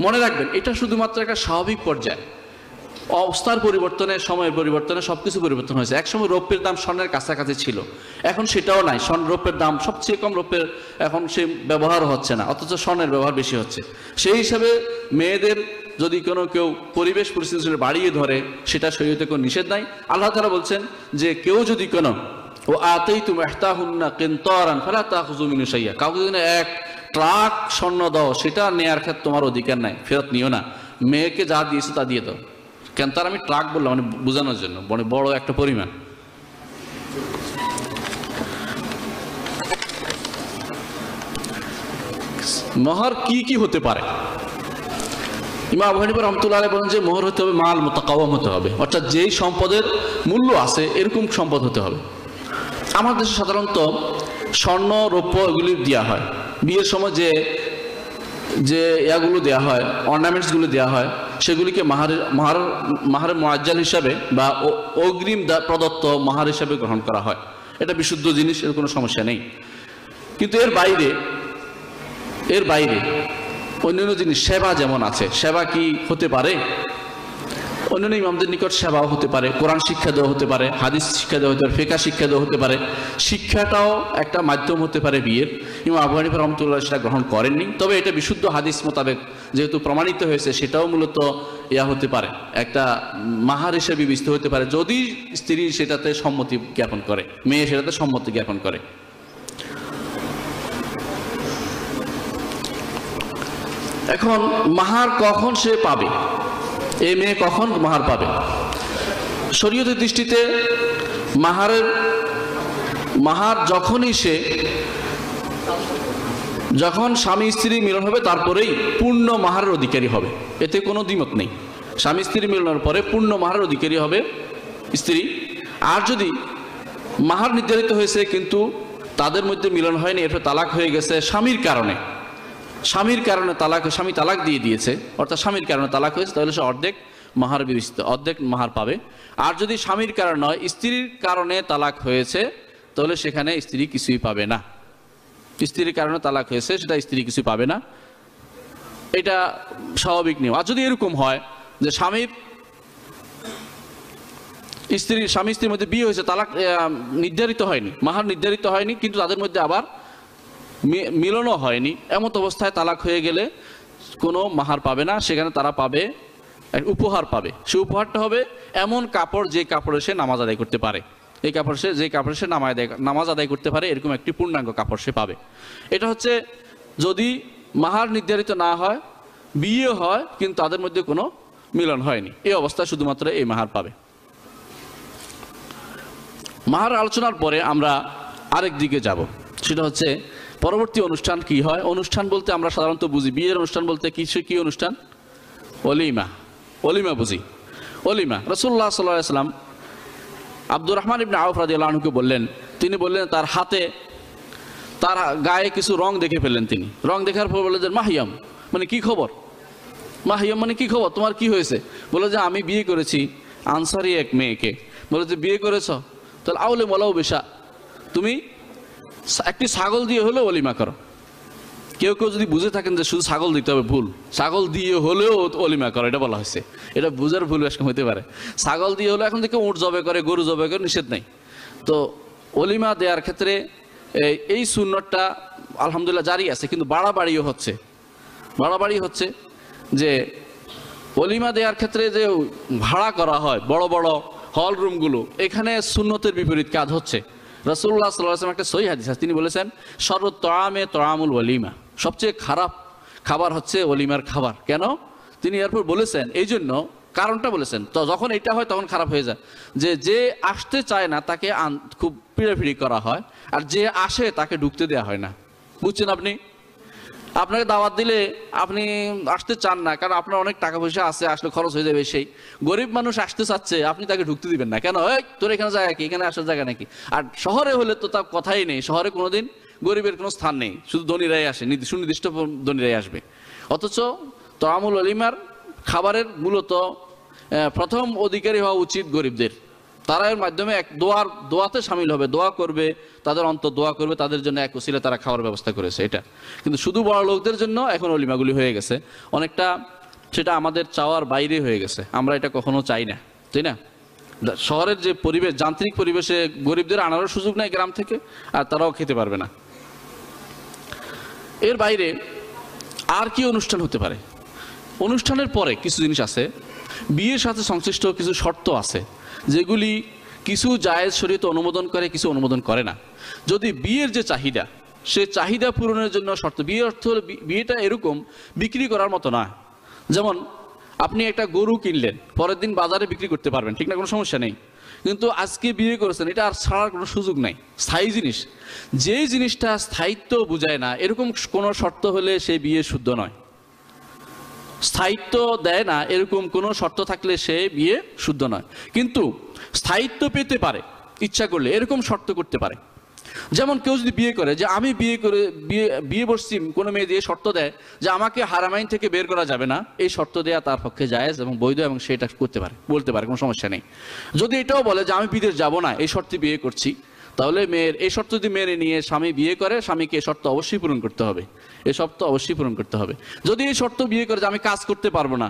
S1: মনে রাখবেন, এটা শুধুমাত্র একটা স্বাভাবিক পর্যায়। অবস্থার পরিবর্তনে, সময়ের পরিবর্তনে সব কিছু পরিবর্তন হয়েছে। একসময় রৌপ্যের দাম স্বর্ণের কাছাকাছি ছিল। এখন সেটাও নাই। স্বর্ণ রৌপ্যের দাম সবচেয়ে কম, রৌপ্যের এখন সে ব্যবহার হচ্ছে না, অথচ স্বর্ণের ব্যবহার বেশি হচ্ছে। সেই হিসাবে মেয়েদের যদি কোনো কেউ পরিবেশ পরিস্থিতি বাড়িয়ে ধরে, সেটা শরীয়তে কোনো নিষেধ নাই। আল্লাহ তারা বলছেন যে কেউ যদি কোনো ও আতেই তুমি এহতাহুন্না কেন্তরান ফেলা তাহুজুমিনু সাইয়া কাউকে যদি এক ট্রাক স্বর্ণ দাও, সেটা নেয়ার ক্ষেত্রে তোমার অধিকার নাই, ফেরত নিও না। মেয়েকে যা দিয়েছে তা দিয়ে দাও। কেন আমি ট্রাক বললাম মানে বোঝানোর জন্য মানে বড় একটা পরিমাণ। মহর কি কি হতে পারে? ইমা আবু রহমতুল্লাহ বলেন যে, মোহর হতে হবে, মাল মোতাকাওয়াম হতে হবে। অর্থাৎ যেই সম্পদের মূল্য আছে, এরকম সম্পদ হতে হবে। আমার দেশে সাধারণত স্বর্ণ, রৌপ্য এগুলি দেওয়া হয়। বিয়ের সময় যে যে ইয়াগুলো দেওয়া হয় অর্নামেন্টসগুলো দেওয়া হয়, সেগুলিকে মাহারের মাহার মাহারের মোয়াজ্জাল হিসাবে বা অগ্রিম প্রদত্ত মাহার হিসাবে গ্রহণ করা হয়। এটা বিশুদ্ধ জিনিস, এর কোনো সমস্যা নেই। কিন্তু এর বাইরে এর বাইরে অন্যান্য জিনিস, সেবা যেমন আছে, সেবা কি হতে পারে? অন্যান্য ইমামদের নিকট সেবাও হতে পারে, কোরআন শিক্ষা দেওয়া হতে পারে, হাদিস শিক্ষা দেওয়া হতে পারে, ফেকা শিক্ষা দেওয়া হতে পারে। শিক্ষাটাও একটা মাধ্যম হতে পারে বিয়ের। ইমাম আবু হানিফা রহমতুল্লাহ সেটা গ্রহণ করেননি, তবে এটা বিশুদ্ধ হাদিস মোতাবেক যেহেতু প্রমাণিত হয়েছে, সেটাও মূলত ইয়া হতে পারে, একটা মাহার হিসেবে বিবেচিত হতে পারে। যদি স্ত্রী সেটাতে সম্মতি জ্ঞাপন করে, মেয়ে সেটাতে সম্মতি জ্ঞাপন করে। এখন মাহার কখন সে পাবে? এই মেয়ে কখন মাহার পাবে? শরীয়তের দৃষ্টিতে মাহারের, মাহার যখনই সে, যখন স্বামী স্ত্রী মিলন হবে, তারপরেই পূর্ণ মাহারের অধিকারী হবে। এতে কোনো দ্বিমত নেই। স্বামী স্ত্রী মিলনের পরে পূর্ণ মাহারের অধিকারী হবে স্ত্রী। আর যদি মাহার নির্ধারিত হয়েছে, কিন্তু তাদের মধ্যে মিলন হয়নি, এরপর তালাক হয়ে গেছে স্বামীর কারণে স্বামীর কারণে তালাক, স্বামী তালাক দিয়ে দিয়েছে, অর্থাৎ স্বামীর কারণে তালাক হয়েছে, তাহলে সে অর্ধেক মাহার বিবেচিত, অর্ধেক মাহার পাবে। আর যদি স্বামীর কারণে নয়, স্ত্রীর কারণে তালাক হয়েছে, তাহলে সেখানে স্ত্রী কিছুই পাবে না। স্ত্রীর কারণে তালাক হয়েছে, সেটা স্ত্রী কিছু পাবে না। এটা স্বাভাবিক নিয়ম। আর যদি এরকম হয় যে স্বামীর, স্ত্রী, স্বামী স্ত্রীর মধ্যে বিয়ে হয়েছে, তালাক নির্ধারিত হয়নি, মাহার নির্ধারিত হয়নি, কিন্তু তাদের মধ্যে আবার মিলনও হয়নি। এমত অবস্থায় তালাক হয়ে গেলে কোনো মাহার পাবে না, সেখানে তারা পাবে উপহার পাবে। সে উপহারটা হবে এমন কাপড় যে কাপড়ে সে নামাজ আদায় করতে পারে। এই কাপড় সে, যে কাপড়ে সে নামাজ নামাজ আদায় করতে পারে, এরকম একটি পূর্ণাঙ্গ কাপড় সে পাবে। এটা হচ্ছে যদি মাহার নির্ধারিত না হয়, বিয়ে হয়, কিন্তু তাদের মধ্যে কোনো মিলন হয়নি। এই অবস্থায় শুধুমাত্র এই মাহার পাবে। মাহার আলোচনার পরে আমরা আরেক দিকে যাব। সেটা হচ্ছে পরবর্তী অনুষ্ঠান কি হয়? অনুষ্ঠান বলতে আমরা সাধারণত বুঝি। বিয়ের অনুষ্ঠান বলতে কিছু কি অনুষ্ঠান? অলিমা। অলিমা বুঝি। অলিমা। রসুল্লাহ সাল্লাহ সাল্লাম আব্দুর রহমান ইবনে আউফ রাজি আল্লাহকে বললেন, তিনি বললেন, তার হাতে, তার গায়ে কিছু রং দেখে ফেললেন তিনি। রং দেখার পর বললেন মাহিয়াম। মানে কি খবর? মাহিয়াম মানে কি খবর? তোমার কি হয়েছে? বলে যে, আমি বিয়ে করেছি আনসারি এক মেয়েকে। বলে যে, বিয়ে করেছ? তাহলে আউলে মলাও বেশা, তুমি একটি ছাগল দিয়ে হলেও অলিমা করো। কেউ কেউ যদি বুঝে থাকেন যে শুধু ছাগল দিতে হবে, ভুল। ছাগল দিয়ে হলেও অলিমা করো, এটা বলা হয়েছে। এটা বুঝার ভুল এরকম হতে পারে। ছাগল দিয়ে হলেও এখন থেকে উঁট জবে করে, গরু জবে করে, নিষেধ নেই। তো অলিমা দেওয়ার ক্ষেত্রে এই- সুন্নতটা আলহামদুলিল্লাহ জারি আছে, কিন্তু বাড়াবাড়িও হচ্ছে। বাড়াবাড়ি হচ্ছে যে অলিমা দেওয়ার ক্ষেত্রে যে ভাড়া করা হয়, বড় বড় হল রুমগুলো, এখানে সুন্নতের বিপরীত কাজ হচ্ছে। রসুল্লাহ সাল্লাম একটা সহি হাদিস তিনি বলেছেন সর্ব তরামে তরামুল ওলিমা সবচেয়ে খারাপ খাবার হচ্ছে ওলিমার খাবার। কেন? তিনি এরপর বলেছেন, এই জন্য কারণটা বলেছেন। তো যখন এটা হয়, তখন খারাপ হয়ে যায়। যে যে আসতে চায় না, তাকে খুব পিড়াফিড়ি করা হয়, আর যে আসে, তাকে ঢুকতে দেওয়া হয় না। বুঝছেন আপনি? আপনাকে দাওয়াত দিলে আপনি আসতে চান না, কারণ আপনার অনেক টাকা পয়সা আছে, আসলে খরচ হয়ে যাবে সেই। গরিব মানুষ আসতে চাচ্ছে, আপনি তাকে ঢুকতে দিবেন না। কেন? এই, তোর এখানে জায়গা কি? এখানে আসার জায়গা নাকি? আর শহরে হলে তো তার কথাই নেই। শহরে কোনোদিন গরিবের কোনো স্থান নেই। শুধু ধনীরাই আসে, নির্দি- সুনির্দিষ্ট ধনীরাই আসবে। অথচ তরামুল অলিমার খাবারের মূলত প্রথম অধিকারী হওয়া উচিত গরিবদের। তারা এর মাধ্যমে এক দোয়ার, দোয়াতে সামিল হবে, দোয়া করবে, তাদের অন্তর দোয়া করবে, তাদের জন্য এক উসিলে তারা খাওয়ার ব্যবস্থা করেছে, এটা। কিন্তু শুধু বড় লোকদের জন্য এখন অলিমাগুলি হয়ে গেছে। অনেকটা সেটা আমাদের চাওয়ার বাইরে হয়ে গেছে। আমরা এটা কখনো চাই না, তাই না? শহরের যে পরিবেশ, যান্ত্রিক পরিবেশে গরিবদের আনারও সুযোগ নেই গ্রাম থেকে, আর তারাও খেতে পারবে না। এর বাইরে আর কি অনুষ্ঠান হতে পারে? অনুষ্ঠানের পরে কিছু জিনিস আছে। বিয়ের সাথে সংশ্লিষ্ট কিছু শর্ত আছে। যেগুলি কিছু জায়েজ শরীয়তে অনুমোদন করে, কিছু অনুমোদন করে না। যদি বিয়ের যে চাহিদা, সে চাহিদা পূরণের জন্য শর্ত, বিয়ের অর্থ হলো বিয়েটা এরকম বিক্রি করার মতো না। যেমন আপনি একটা গরু কিনলেন, পরের দিন বাজারে বিক্রি করতে পারবেন, ঠিক না? কোনো সমস্যা নেই। কিন্তু আজকে বিয়ে করেছেন, এটা আর ছাড়ার কোনো সুযোগ নাই। স্থায়ী জিনিস। যেই জিনিসটা স্থায়িত্ব বোঝায় না, এরকম কোনো শর্ত হলে সে বিয়ে শুদ্ধ নয়। স্থায়িত্ব দেয় না, এরকম কোনো শর্ত থাকলে সে বিয়ে শুদ্ধ নয়। কিন্তু স্থায়িত্ব পেতে পারে, ইচ্ছা করলে, এরকম শর্ত করতে পারে। যেমন কেউ যদি বিয়ে করে যে আমি বিয়ে করে, বিয়ে বিয়ে বসছি, কোনো মেয়ে দিয়ে শর্ত দেয় যে আমাকে হারামাইন থেকে বের করা যাবে না, এই শর্ত দেয়া তার পক্ষে জায়েজ এবং বৈধ এবং সেটা করতে পারে, বলতে পারে, কোনো সমস্যা নেই। যদি এটাও বলে যে আমি বিদেশ যাব না, এই শর্তে বিয়ে করছি, তাহলে মেয়ের, এই শর্ত যদি মেনে নিয়ে স্বামী বিয়ে করে, স্বামীকে শর্ত অবশ্যই পূরণ করতে হবে। এই শর্ত অবশ্যই পূরণ করতে হবে। যদি এই শর্ত বিয়ে করে যে আমি কাজ করতে পারব না,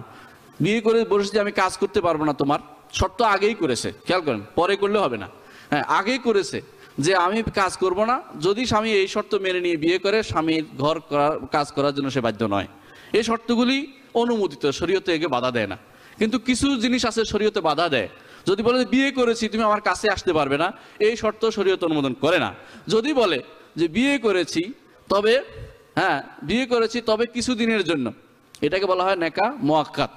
S1: বিয়ে করে বসে যে আমি কাজ করতে পারব না তোমার, শর্ত আগেই করেছে, খেয়াল করেন, পরে করলে হবে না। হ্যাঁ আগেই করেছে যে আমি কাজ করব না, যদি স্বামী এই শর্ত মেনে নিয়ে বিয়ে করে, স্বামীর ঘর করার কাজ করার জন্য সে বাধ্য নয়। এই শর্তগুলি অনুমোদিত, শরীয়তে একে বাধা দেয় না। কিন্তু কিছু জিনিস আছে শরীয়তে বাধা দেয়। যদি বলে বিয়ে করেছি, তুমি আমার কাছে আসতে পারবে না, এই শর্ত শরীয়ত অনুমোদন করে না। যদি বলে যে বিয়ে করেছি, তবে হ্যাঁ বিয়ে করেছি তবে কিছু দিনের জন্য। এটাকে বলা হয় নেকা মোয়াক্কাত।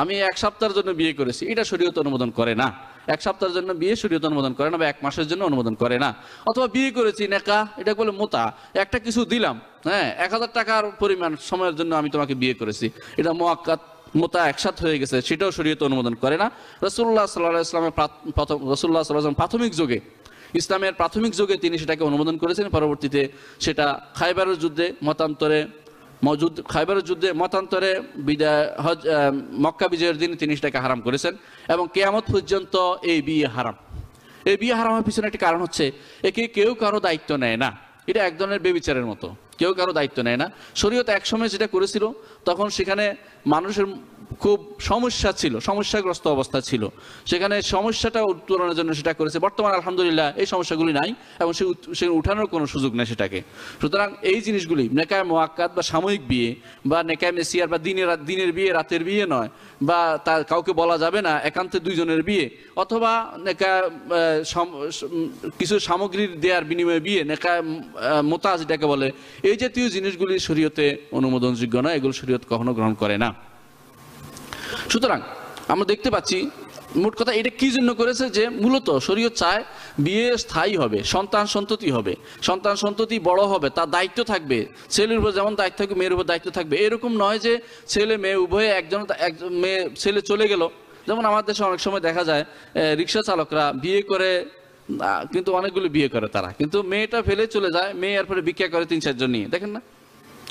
S1: আমি এক সপ্তাহের জন্য বিয়ে করেছি, এটা শরীয়ত অনুমোদন করে না। এক সপ্তাহের জন্য বিয়ে শরীয়ত অনুমোদন করে না বা এক মাসের জন্য অনুমোদন করে না। অথবা বিয়ে করেছি নেকা এটা বলে মোতা। একটা কিছু দিলাম হ্যাঁ এক হাজার টাকার পরিমাণ সময়ের জন্য আমি তোমাকে বিয়ে করেছি। এটা মোয়াক্কাত, মোতা একসাথ হয়ে গেছে, সেটাও শরীয়ত অনুমোদন করে না। রসুল্লাহ সাল্লাহ ইসলামের প্রথম রসুল্লাহ সাল্লাহ প্রাথমিক যুগে ইসলামের প্রাথমিক যুগে তিনি সেটাকে অনুমোদন করেছেন, পরবর্তীতে সেটা খাইবারের যুদ্ধে মতান্তরে মজুদ, খাইবারের যুদ্ধে মতান্তরে বিদায়, হজ মক্কা বিজয়ের দিন তিনি সেটাকে হারাম করেছেন এবং কেয়ামত পর্যন্ত এই বিয়ে হারাম। এই বিয়ে হারামের পিছনে একটি কারণ হচ্ছে, একে কেউ কারও দায়িত্ব নেয় না। এটা এক ধরনের বেবিচারের মতো। কেউ কারও দায়িত্ব নেয় না। শরীয়ত একসময় যেটা করেছিল, তখন সেখানে মানুষের খুব সমস্যা ছিল, সমস্যাগ্রস্ত অবস্থা ছিল। সেখানে সমস্যাটা উত্তোলনের জন্য সেটা করেছে। বর্তমানে আলহামদুলিল্লাহ এই সমস্যাগুলি নাই এবং সে সে উঠানোর কোনো সুযোগ নেই সেটাকে। সুতরাং এই জিনিসগুলি নেকায় মোয়াক্কাত বা সাময়িক বিয়ে বা নেকায় মেসিয়ার বা দিনের দিনের বিয়ে, রাতের বিয়ে নয় বা তার কাউকে বলা যাবে না, একান্তে দুইজনের বিয়ে অথবা নেকা কিছু সামগ্রীর দেয়ার বিনিময়ে বিয়ে নেকা মোতাজ যেটাকে বলে। এই জাতীয় জিনিসগুলি শরীয়তে অনুমোদনযোগ্য নয়, এগুলো শরীয়ত কখনো গ্রহণ করে না। সুতরাং আমরা দেখতে পাচ্ছি, মোট কথা এটা কি জন্য করেছে যে মূলত শরীয়ত চায় বিয়ে স্থায়ী হবে, সন্তান সন্ততি হবে, সন্তান সন্ততি বড় হবে, তার দায়িত্ব থাকবে, ছেলের উপর যেমন দায়িত্ব থাকবে, মেয়ের উপর দায়িত্ব থাকবে, এরকম নয় যে ছেলে মেয়ে উভয়ে একজন একজন মেয়ে ছেলে চলে গেল। যেমন আমাদের দেশে অনেক সময় দেখা যায় রিক্সা চালকরা বিয়ে করে কিন্তু অনেকগুলো বিয়ে করে তারা, কিন্তু মেয়েটা ফেলে চলে যায়, মেয়ে এরপরে ভিক্ষা করে তিন চারজন নিয়ে, দেখেন না?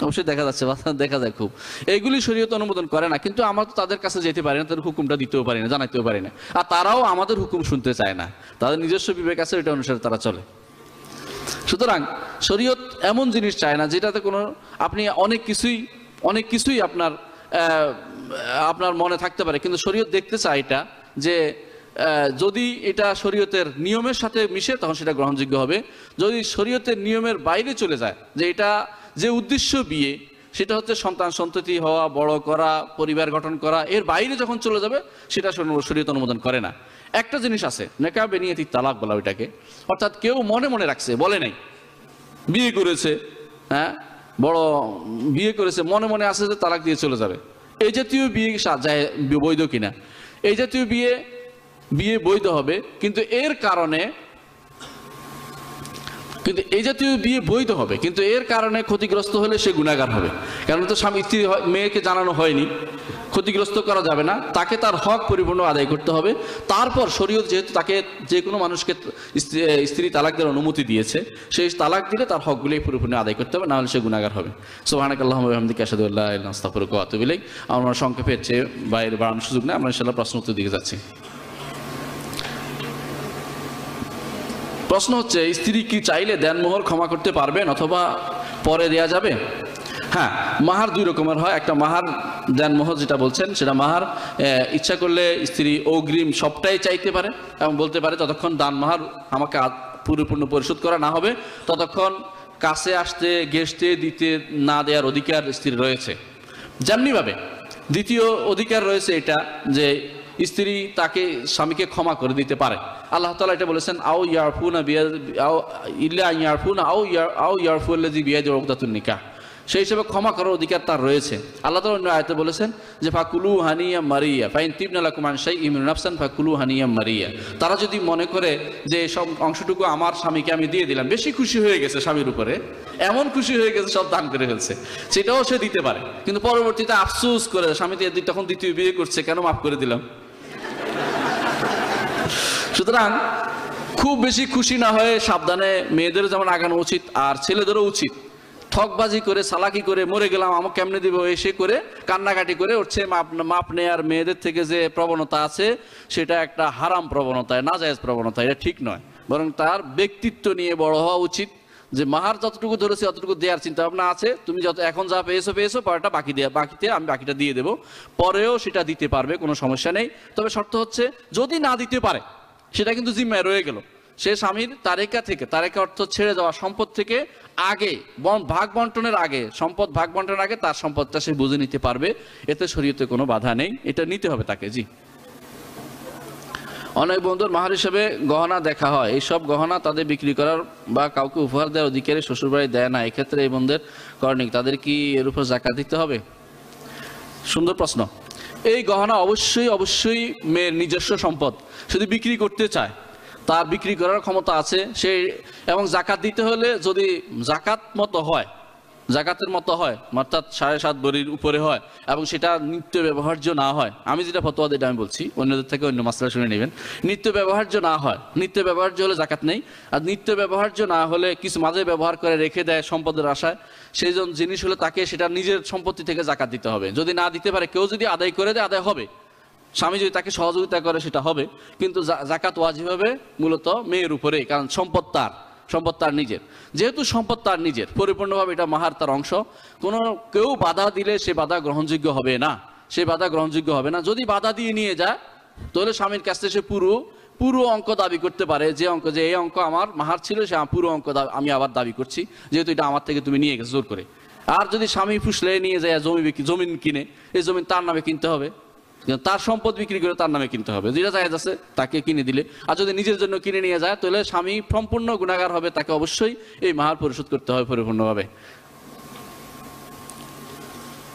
S1: অবশ্যই দেখা যাচ্ছে দেখা যায় খুব। এইগুলি শরীয়ত অনুমোদন করে না, কিন্তু আমরা তো তাদের কাছে যেতে পারি না, তাদের হুকুমটা দিতেও পারি না, জানাইতেও পারি না। আর তারাও আমাদের হুকুম শুনতে চায় না। তাদের নিজস্ব বিবেক আছে এটা অনুসারে তারা চলে। সুতরাং শরীয়ত এমন জিনিস চায় না, যেটাতে কোনো, আপনি অনেক কিছুই অনেক কিছুই আপনার আপনার মনে থাকতে পারে। কিন্তু শরীয়ত দেখতে চায় এটা, যে যদি এটা শরীয়তের নিয়মের সাথে মিশে, তখন সেটা গ্রহণযোগ্য হবে। যদি শরীয়তের নিয়মের বাইরে চলে যায়, যে এটা যে উদ্দেশ্য বিয়ে, সেটা হচ্ছে সন্তান সন্ততি হওয়া, বড় করা, পরিবার গঠন করা, এর বাইরে যখন চলে যাবে, সেটা শরীয়ত- অনুমোদন করে না। একটা জিনিস আছে নেকা বেনিয়তি তালাক বলা ওইটাকে। অর্থাৎ কেউ মনে মনে রাখছে, বলে নাই, বিয়ে করেছে হ্যাঁ বড় বিয়ে করেছে, মনে মনে আছে যে তালাক দিয়ে চলে যাবে। এই জাতীয় বিয়ে বৈধ কিনা? এই জাতীয় বিয়ে বিয়ে বৈধ হবে, কিন্তু এর কারণে কিন্তু এই জাতীয় বিয়ে বৈধ হবে, কিন্তু এর কারণে ক্ষতিগ্রস্ত হলে সে গুণাগার হবে। কারণ তো স্বামী, স্ত্রী মেয়েকে জানানো হয়নি। ক্ষতিগ্রস্ত করা যাবে না, তাকে তার হক পরিপূর্ণ আদায় করতে হবে। তারপর শরীয়ত যেহেতু তাকে যে কোনো মানুষকে স্ত্রী তালাক দেওয়ার অনুমতি দিয়েছে, সেই তালাক দিলে তার হকগুলি পরিপূর্ণ আদায় করতে হবে, নাহলে সে গুণাগার হবে। সোহানাক আল্লাহ আহমদিক আসাদুল্লাহ নাস্তাফর কাতুবিলাই আমরা সংক্ষেপে চেয়ে বাইরে বাড়ানোর সুযোগ নেই, আমরা ইনশাল্লাহ প্রশ্ন উত্তর দিকে যাচ্ছি। প্রশ্ন হচ্ছে স্ত্রী কি চাইলে দেনমোহর ক্ষমা করতে পারবেন অথবা পরে দেয়া যাবে? হ্যাঁ মাহার দুই রকমের হয়। একটা মাহার দেনমোহর যেটা বলছেন, সেটা মাহার ইচ্ছা করলে স্ত্রী অগ্রিম সবটাই চাইতে পারে এবং বলতে পারে, ততক্ষণ দান মাহার আমাকে পুরোপূর্ণ পরিশোধ করা না হবে। ততক্ষণ কাছে আসতে, গেস্টে দিতে না দেওয়ার অধিকার স্ত্রীর রয়েছে। যেমনিভাবে দ্বিতীয় অধিকার রয়েছে এটা যে, স্ত্রী তাকে স্বামীকে ক্ষমা করে দিতে পারে। আল্লাহ তালা এটা বলেছেন, আও ইয়ারফুনা বিয়া আও ইল্লা ইয়ারফুনা, আও ইয়ার, আও ইয়ারফুল্লাজি বিয়াদি রক্তাতুন নিকাহ। সেই হিসেবে ক্ষমা করার অধিকার তার রয়েছে। আল্লাহ তালা অন্য আয়তে বলেছেন যে, ফাকুলু হানিয়া মারিয়া, ফাইন তিবনালা কুমান শাই ইমিন নাফসান, ফাকুলু হানিয়া মারিয়া। তারা যদি মনে করে যে, সব অংশটুকু আমার স্বামীকে আমি দিয়ে দিলাম, বেশি খুশি হয়ে গেছে স্বামীর উপরে, এমন খুশি হয়ে গেছে, সব দান করে ফেলছে। সেটাও সে দিতে পারে। কিন্তু পরবর্তীতে আফসুস করে, স্বামী তখন দ্বিতীয় বিয়ে করছে, কেন মাফ করে দিলাম? সুতরাং খুব বেশি খুশি না হয়ে সাবধানে মেয়েদের যেমন আগানো উচিত আর ছেলেদেরও উচিত। ঠকবাজি করে সালাকি করে, মরে গেলাম আমাকে কেমনে দিব এসে করে কান্নাকাটি করে উঠছে। মাপ মাপ নেয়ার মেয়েদের থেকে যে প্রবণতা আছে, সেটা একটা হারাম প্রবণতা, নাজায়েজ প্রবণতা, এটা ঠিক নয়। বরং তার ব্যক্তিত্ব নিয়ে বড় হওয়া উচিত যে মাহার যতটুকু ধরেছে, অতটুকু দেওয়ার চিন্তা ভাবনা আছে। তুমি যত, এখন যা পেয়েছ পেয়েছ, পরেরটা বাকি দেওয়া বাকিতে আমি বাকিটা দিয়ে দেবো। পরেও সেটা দিতে পারবে, কোনো সমস্যা নেই। তবে শর্ত হচ্ছে, যদি না দিতে পারে সেটা কিন্তু জিম্মায় রয়ে গেল। সে স্বামীর তারেকা থেকে, তারেকা অর্থ ছেড়ে যাওয়া সম্পদ থেকে আগে ভাগ বন্টনের আগে, সম্পদ ভাগ বন্টনের আগে তার সম্পদটা সে বুঝে নিতে পারবে। এতে শরীয়তে কোনো বাধা নেই। এটা নিতে হবে তাকে, জি। অনেক বন্ধুর মাহার হিসেবে গহনা দেখা হয়। এইসব গহনা তাদের বিক্রি করার বা কাউকে উপহার দেওয়ার অধিকারে শ্বশুরবাড়ি দেয় না। এক্ষেত্রে এই বন্ধুদের করণিক তাদের কি এর উপর জাকাত দিতে হবে? সুন্দর প্রশ্ন। এই গহনা অবশ্যই অবশ্যই মেয়ের নিজস্ব সম্পদ। যদি বিক্রি করতে চায়, তার বিক্রি করার ক্ষমতা আছে, সে এবং জাকাত দিতে হলে যদি জাকাত মতো হয়, জাকাতের মতো হয়, অর্থাৎ সাড়ে সাত বড়ির উপরে হয় এবং সেটা নিত্য ব্যবহার্য না হয়, আমি যেটা ফতোয়া এটা আমি বলছি, অন্যদের থেকে অন্য মাসলা শুনে নেবেন, নিত্য ব্যবহার্য না হয়, নিত্য ব্যবহার্য হলে জাকাত নেই, আর নিত্য ব্যবহার্য না হলে কিছু মাঝে ব্যবহার করে রেখে দেয় সম্পদের আশায়, সেই জন জিনিস হলে তাকে সেটা নিজের সম্পত্তি থেকে জাকাত দিতে হবে, যদি না দিতে পারে, কেউ যদি আদায় করে দেয়, আদায় হবে। স্বামী যদি তাকে সহযোগিতা করে, সেটা হবে। কিন্তু জাকাত ওয়াজিব হবে মূলত মেয়ের উপরেই কারণ সম্পদ তার সম্পদ তার নিজের। যেহেতু সম্পদ তার নিজের, পরিপূর্ণভাবে এটা মাহার তার অংশ। কোনো কেউ বাধা দিলে সে বাধা গ্রহণযোগ্য হবে না। সে বাধা গ্রহণযোগ্য হবে না। যদি বাধা দিয়ে নিয়ে যায়, তাহলে স্বামীর কাছ থেকে সে পুরো পুরো অঙ্ক দাবি করতে পারে। যে অঙ্ক, যে এই অঙ্ক আমার মাহার ছিল, সে পুরো অঙ্ক আমি আবার দাবি করছি। যেহেতু এটা আমার থেকে তুমি নিয়ে গেছো, জোর করে। আর যদি স্বামী ফুসলে, নিয়ে যায়, জমি জমিন কিনে, এই জমিন তার নামে কিনতে হবে। তার সম্পদ বিক্রি করে তার নামে কিনতে হবে। যেটা জায়েজ আছে, তাকে কিনে দিলে। আর যদি নিজের জন্য কিনে নিয়ে যায়, তাহলে স্বামী সম্পূর্ণ গুণাগার হবে, তাকে অবশ্যই এই মাহার পরিশোধ করতে হবে পরিপূর্ণভাবে।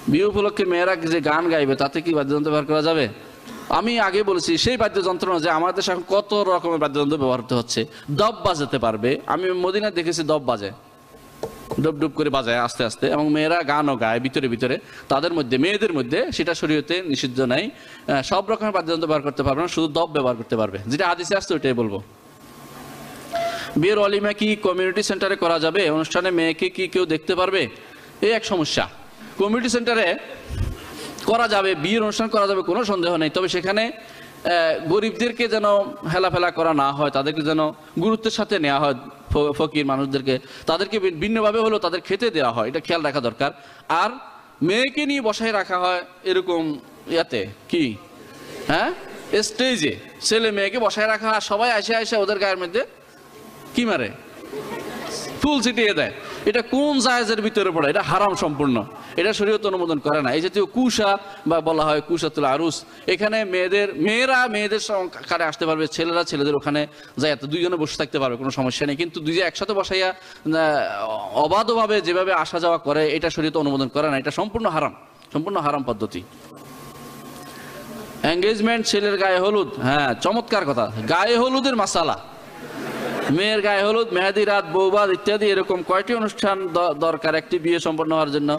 S1: বিয়ে উপলক্ষে মেয়েরা যে গান গাইবে, তাতে কি বাদ্যযন্ত্র ব্যবহার করা যাবে? আমি আগে বলেছি, সেই বাদ্যযন্ত্র যে আমাদের দেশে এখন কত রকমের বাদ্যযন্ত্র ব্যবহার হচ্ছে। দব বাজাতে পারবে। আমি মদিনায় দেখেছি দব বাজে। ডুব করে বাজায় আস্তে আস্তে এবং মেয়েরা গানও গায় ভিতরে ভিতরে। তাদের মধ্যে, মেয়েদের মধ্যে সেটা শরীয়তে নিষিদ্ধ নাই। সব রকমের বাদ্যযন্ত্র ব্যবহার করতে পারবে না, শুধু দব ব্যবহার করতে পারবে। যেটা আদিসে আসছে, ওইটাই বলব। বিয়ের অলিমা কি কমিউনিটি সেন্টারে করা যাবে? অনুষ্ঠানে মেয়েকে কি কেউ দেখতে পারবে? এই এক সমস্যা। কমিউনিটি সেন্টারে করা যাবে, বিয়ের অনুষ্ঠান করা যাবে, কোনো সন্দেহ নেই। তবে সেখানে গরিবদেরকে যেন হেলাফেলা করা না হয়, তাদেরকে যেন গুরুত্বের সাথে নেওয়া হয়। ফকির মানুষদেরকে, তাদেরকে ভিন্নভাবে হলেও তাদের খেতে দেওয়া হয়, এটা খেয়াল রাখা দরকার। আর মেয়েকে নিয়ে বসায় রাখা হয় এরকম ইয়াতে, কি? হ্যাঁ? স্টেজে, ছেলে মেয়েকে বসায় রাখা হয় সবাই আসে আসে ওদের গায়ের মধ্যে কি মারে? ফুল ছিটিয়ে দেয়। এটা কোন জায়েজের ভিতরে পড়ে? এটা হারাম সম্পূর্ণ। এটা শরীয়ত অনুমোদন করে না। এই জাতীয় কুশা বা বলা হয় কুশাতুল আরুস, এখানে মেয়েদের, মেয়েরা মেয়েদের কারে আসতে পারবে, ছেলেরা ছেলেদের ওখানে যায় তো দুইজনে বসে থাকতে পারবে, কোনো সমস্যা নেই। কিন্তু দুইজন একসাথে বসাইয়া অবাধভাবে যেভাবে আসা যাওয়া করে, এটা শরীয়ত অনুমোদন করে না। এটা সম্পূর্ণ হারাম সম্পূর্ণ হারাম পদ্ধতি। এঙ্গেজমেন্ট ছেলের গায়ে হলুদ হ্যাঁ চমৎকার কথা। গায়ে হলুদের মাসালা। মেয়ের গায়ে হলুদ, মেহেদি, রাত বৌবাদ ইত্যাদি এরকম কয়টি অনুষ্ঠান দরকার? একটি বিয়ে সম্পন্ন হওয়ার জন্য।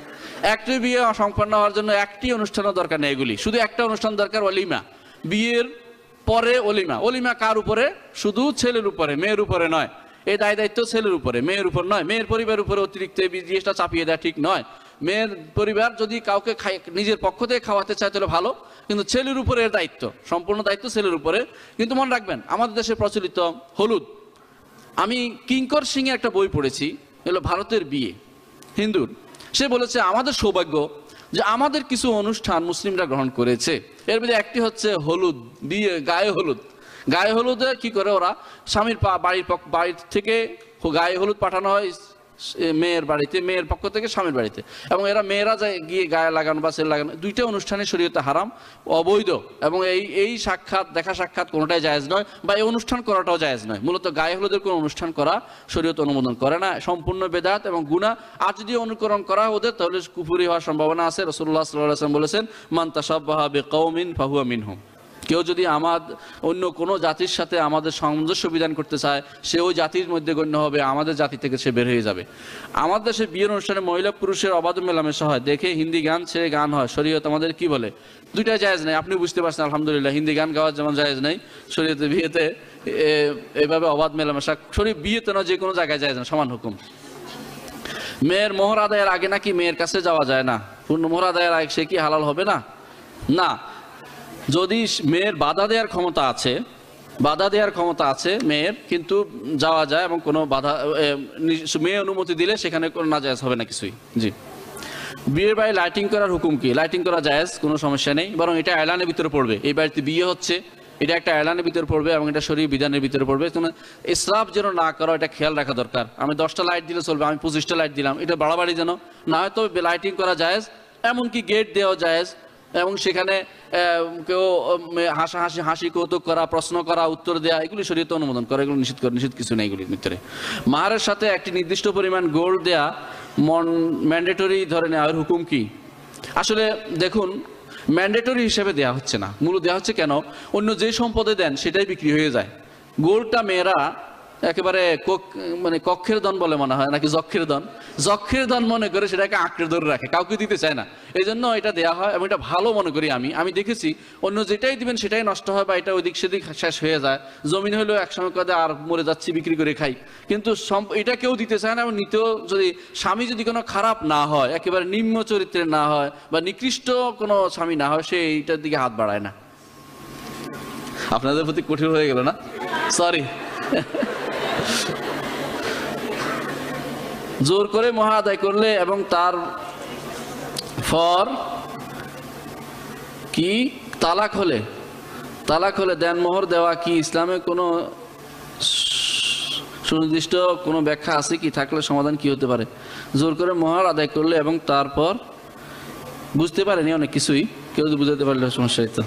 S1: একটি বিয়ে সম্পন্ন হওয়ার জন্য একটি অনুষ্ঠানও দরকার নেই এগুলি। শুধু একটা অনুষ্ঠান দরকার, অলিমা। বিয়ের পরে অলিমা। অলিমা কার উপরে? শুধু ছেলের উপরে, মেয়ের উপরে নয়। এই দায় দায়িত্ব ছেলের উপরে, মেয়ের উপর নয়। মেয়ের পরিবারের উপরে অতিরিক্ত এই জিনিসটা চাপিয়ে দেওয়া ঠিক নয়। মেয়ের পরিবার যদি কাউকে নিজের পক্ষ থেকে খাওয়াতে চায় তাহলে ভালো, কিন্তু ছেলের উপরে এর দায়িত্ব। সম্পূর্ণ দায়িত্ব ছেলের উপরে। কিন্তু মনে রাখবেন, আমাদের দেশে প্রচলিত হলুদ আমি কিঙ্কর সিং এর একটা বই পড়েছি হলো ভারতের বিয়ে, হিন্দুর। সে বলেছে, আমাদের সৌভাগ্য যে আমাদের কিছু অনুষ্ঠান মুসলিমরা গ্রহণ করেছে। এর মধ্যে একটি হচ্ছে হলুদ বিয়ে গায়ে হলুদ। গায়ে হলুদে কি করে ওরা? স্বামীর পা- বাড়ির বাড়ির থেকে গায়ে হলুদ পাঠানো হয় মেয়ের বাড়িতে, মেয়ের পক্ষ থেকে স্বামীর বাড়িতে। এবং এরা মেয়েরা যায় গিয়ে গায়ে লাগানো বা সেল লাগানো, দুইটা অনুষ্ঠানে শরীয়তে হারাম, অবৈধ। এবং এই এই সাক্ষাৎ, দেখা সাক্ষাৎ কোনোটাই জায়েজ নয় বা এই অনুষ্ঠান করাটাও জায়েজ নয়। মূলত গায়ে হলুদের কোনো অনুষ্ঠান করা শরীয়ত অনুমোদন করে না। সম্পূর্ণ বেদাত এবং গুণা আর যদি অনুকরণ করা ওদের, তাহলে কুফুরি হওয়ার সম্ভাবনা আছে। রসুল্লাহ সাল্লাম বলেছেন, মান তাসাব্বাহা বে কৌমিন ফাহুয়া মিনহুম। কেউ যদি আমার অন্য কোনো জাতির সাথে আমাদের সামঞ্জস্য বিধান করতে চায়, সে ওই জাতির মধ্যে গণ্য হবে, আমাদের জাতি থেকে সে বের হয়ে যাবে। আমাদের দেশে বিয়ের অনুষ্ঠানে মহিলা পুরুষের অবাধ মেলামেশা হয়। দেখে হিন্দি গান ছেড়ে গান হয়। শরীয়ত আমাদের কি বলে? দুইটা জায়েজ নাই, আপনি বুঝতে পারছেন, আলহামদুলিল্লাহ, হিন্দি গান গাওয়ার যেমন জায়েজ নাই, শরীয়তে বিয়েতে এভাবে অবাধ মেলামেশা শরীর বিয়েতে না, যে কোনো জায়গায় জায়েজ না সমান হুকুম। মেয়ের মোহর আদায়ের আগে নাকি মেয়ের কাছে যাওয়া যায় না? পূর্ণ মোহর আদায়ের আগে সে কি হালাল হবে না? না যদি মেয়ের বাধা দেওয়ার ক্ষমতা আছে, বাধা দেওয়ার ক্ষমতা আছে মেয়ের, কিন্তু যাওয়া যায় এবং কোনো বাধা মেয়ে অনুমতি দিলে সেখানে কোনো না নাজায়জ হবে না কিছুই। জি। বিয়ের বাড়ি লাইটিং করার হুকুম কি? লাইটিং করা জায়েজ, কোনো সমস্যা নেই। বরং এটা এলানের ভিতরে পড়বে। এই বাড়িতে বিয়ে হচ্ছে, এটা একটা এলানের ভিতরে পড়বে এবং এটা শরীর বিধানের ভিতরে পড়বে। তুমি ইসরাফ যেন না করো, এটা খেয়াল রাখা দরকার। আমি দশটা লাইট দিলে চলবে, আমি পঁচিশটা লাইট দিলাম। এটা বাড়াবাড়ি যেন না হয়তো লাইটিং করা জায়েজ, এমনকি গেট দেওয়া জায়েজ। এবং সেখানে কেউ হাসাহাসি, হাসি, কৌতুক করা, প্রশ্ন করা, উত্তর দেওয়া এগুলি শরীয়তে অনুমোদন করা, এগুলো নিষিদ্ধ করে নিষিদ্ধ কিছু নেই এগুলির ভিতরে। মাহারের সাথে একটি নির্দিষ্ট পরিমাণ গোল্ড দেয়া, মন ম্যান্ডেটরি ধরে নেওয়ার হুকুম কি? আসলে দেখুন ম্যান্ডেটরি হিসেবে দেওয়া হচ্ছে না। মূলত দেওয়া হচ্ছে কেন? অন্য যে সম্পদে দেন, সেটাই বিক্রি হয়ে যায়। গোল্ডটা মেয়েরা একেবারে মানে কক্ষের দন বলে মনে হয়, নাকি যক্ষের দন? যক্ষের দন মনে করে সেটাকে আঁকড়ে ধরে রাখে, কাউকে দিতে চায় না। এই জন্য এটা দেওয়া হয়, এবং এটা ভালো মনে করি আমি। আমি দেখেছি, অন্য যেটাই দিবেন সেটাই নষ্ট হয় বা এটা ওদিক সেদিক শেষ হয়ে যায়। জমিন হলেও একসময় কাদে, আর মরে যাচ্ছি, বিক্রি করে খাই। কিন্তু এটা কেউ দিতে চায় না, এবং নিতেও যদি স্বামী যদি কোনো খারাপ না হয়, একেবারে নিম্ন চরিত্রের না হয়, বা নিকৃষ্ট কোনো স্বামী না হয়, সে এইটার দিকে হাত বাড়ায় না। আপনাদের প্রতি কঠিন হয়ে গেল না? সরি জোর করে মহা আদায় করলে এবং তার ফর কি? তালাক হলে। তালাক হলে দেন মোহর দেওয়া কি? ইসলামে কোনো সুনির্দিষ্ট কোনো ব্যাখ্যা আছে কি? থাকলে সমাধান কি হতে পারে? জোর করে মহার আদায় করলে এবং তারপর বুঝতে পারেনি অনেক কিছুই, কেউ বুঝাতে পারলে সমস্যা হতো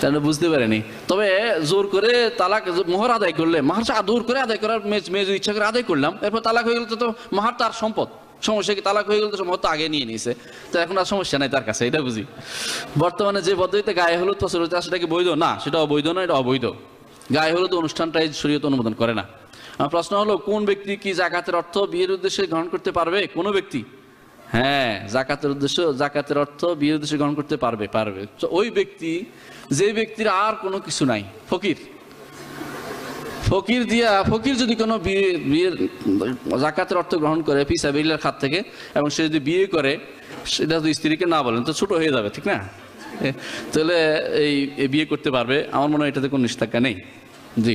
S1: তাহলে বুঝতে পারেনি। তবে জোর করে তালাক মোহর আদায় করলে মাহার জোর করে আদায় করার মেয়ে যদি ইচ্ছা করে আদায় করলাম, এরপর তালাক হয়ে গেলে তো তো মাহার তার সম্পদ। সমস্যা কি? তালাক হয়ে গেলে তো সম্ভবত আগে নিয়ে নিয়েছে। তো এখন আর সমস্যা নাই তার কাছে, এটা বুঝি। বর্তমানে যে পদ্ধতিতে গায়ে হলুদ আছে সেটা কি বৈধ? না, সেটা অবৈধ না এটা অবৈধ। গায়ে হলুদ অনুষ্ঠানটাই শরীয়ত অনুমোদন করে না। প্রশ্ন হলো, কোন ব্যক্তি কি জাকাতের অর্থ বিয়ের উদ্দেশ্যে গ্রহণ করতে পারবে? কোনো ব্যক্তি? হ্যাঁ জাকাতের উদ্দেশ্য জাকাতের অর্থ বিয়ের উদ্দেশ্যে গ্রহণ করতে পারবে পারবে। তো ওই ব্যক্তি যে ব্যক্তির আর কোনো কিছু নাই, ফকির। ফকির দিয়া, ফকির যদি কোনো বিয়ে, বিয়ের জাকাতের অর্থ গ্রহণ করে ফিসাবিল্লার খাত থেকে, এবং সে যদি বিয়ে করে, সেটা যদি স্ত্রীকে না বলেন, তো ছোট হয়ে যাবে, ঠিক না? তাহলে এই বিয়ে করতে পারবে, আমার মনে হয় এটাতে কোনো নিষেধাজ্ঞা নেই। জি।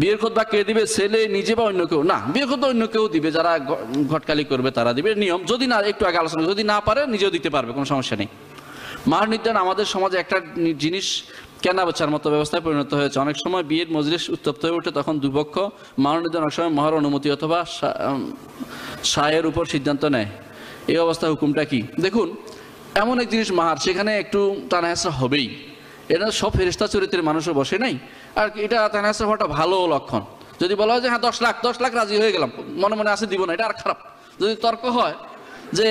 S1: বিয়ের খোদবা কে দিবে? ছেলে নিজে বা অন্য কেউ? না, বিয়ের খোদবা অন্য কেউ দিবে, যারা ঘটকালি করবে তারা দিবে। নিয়ম, যদি না, একটু আগে আলোচনা, যদি না পারে, নিজেও দিতে পারবে, কোনো সমস্যা নেই। মার নির্ধারণ আমাদের সমাজে একটা জিনিস কেনা বেচার মতো ব্যবস্থায় পরিণত হয়েছে। অনেক সময় বিয়ের মজলিস উত্তপ্ত হয়ে ওঠে তখন দুপক্ষ মার নির্ধারণ অনেক সময় মহার অনুমতি অথবা সায়ের উপর সিদ্ধান্ত নেয়। এই অবস্থায় হুকুমটা কি? দেখুন, এমন এক জিনিস মাহার, সেখানে একটু টানাহেসা হবেই। এটা সব ফেরিস্তা চরিত্রের মানুষও বসে নাই। আর এটা টানাহেসা হওয়াটা ভালো লক্ষণ। যদি বলা হয় যে হ্যাঁ দশ লাখ দশ লাখ রাজি হয়ে গেলাম, মনে মনে আছে দিব না, এটা আর খারাপ। যদি তর্ক হয় যে,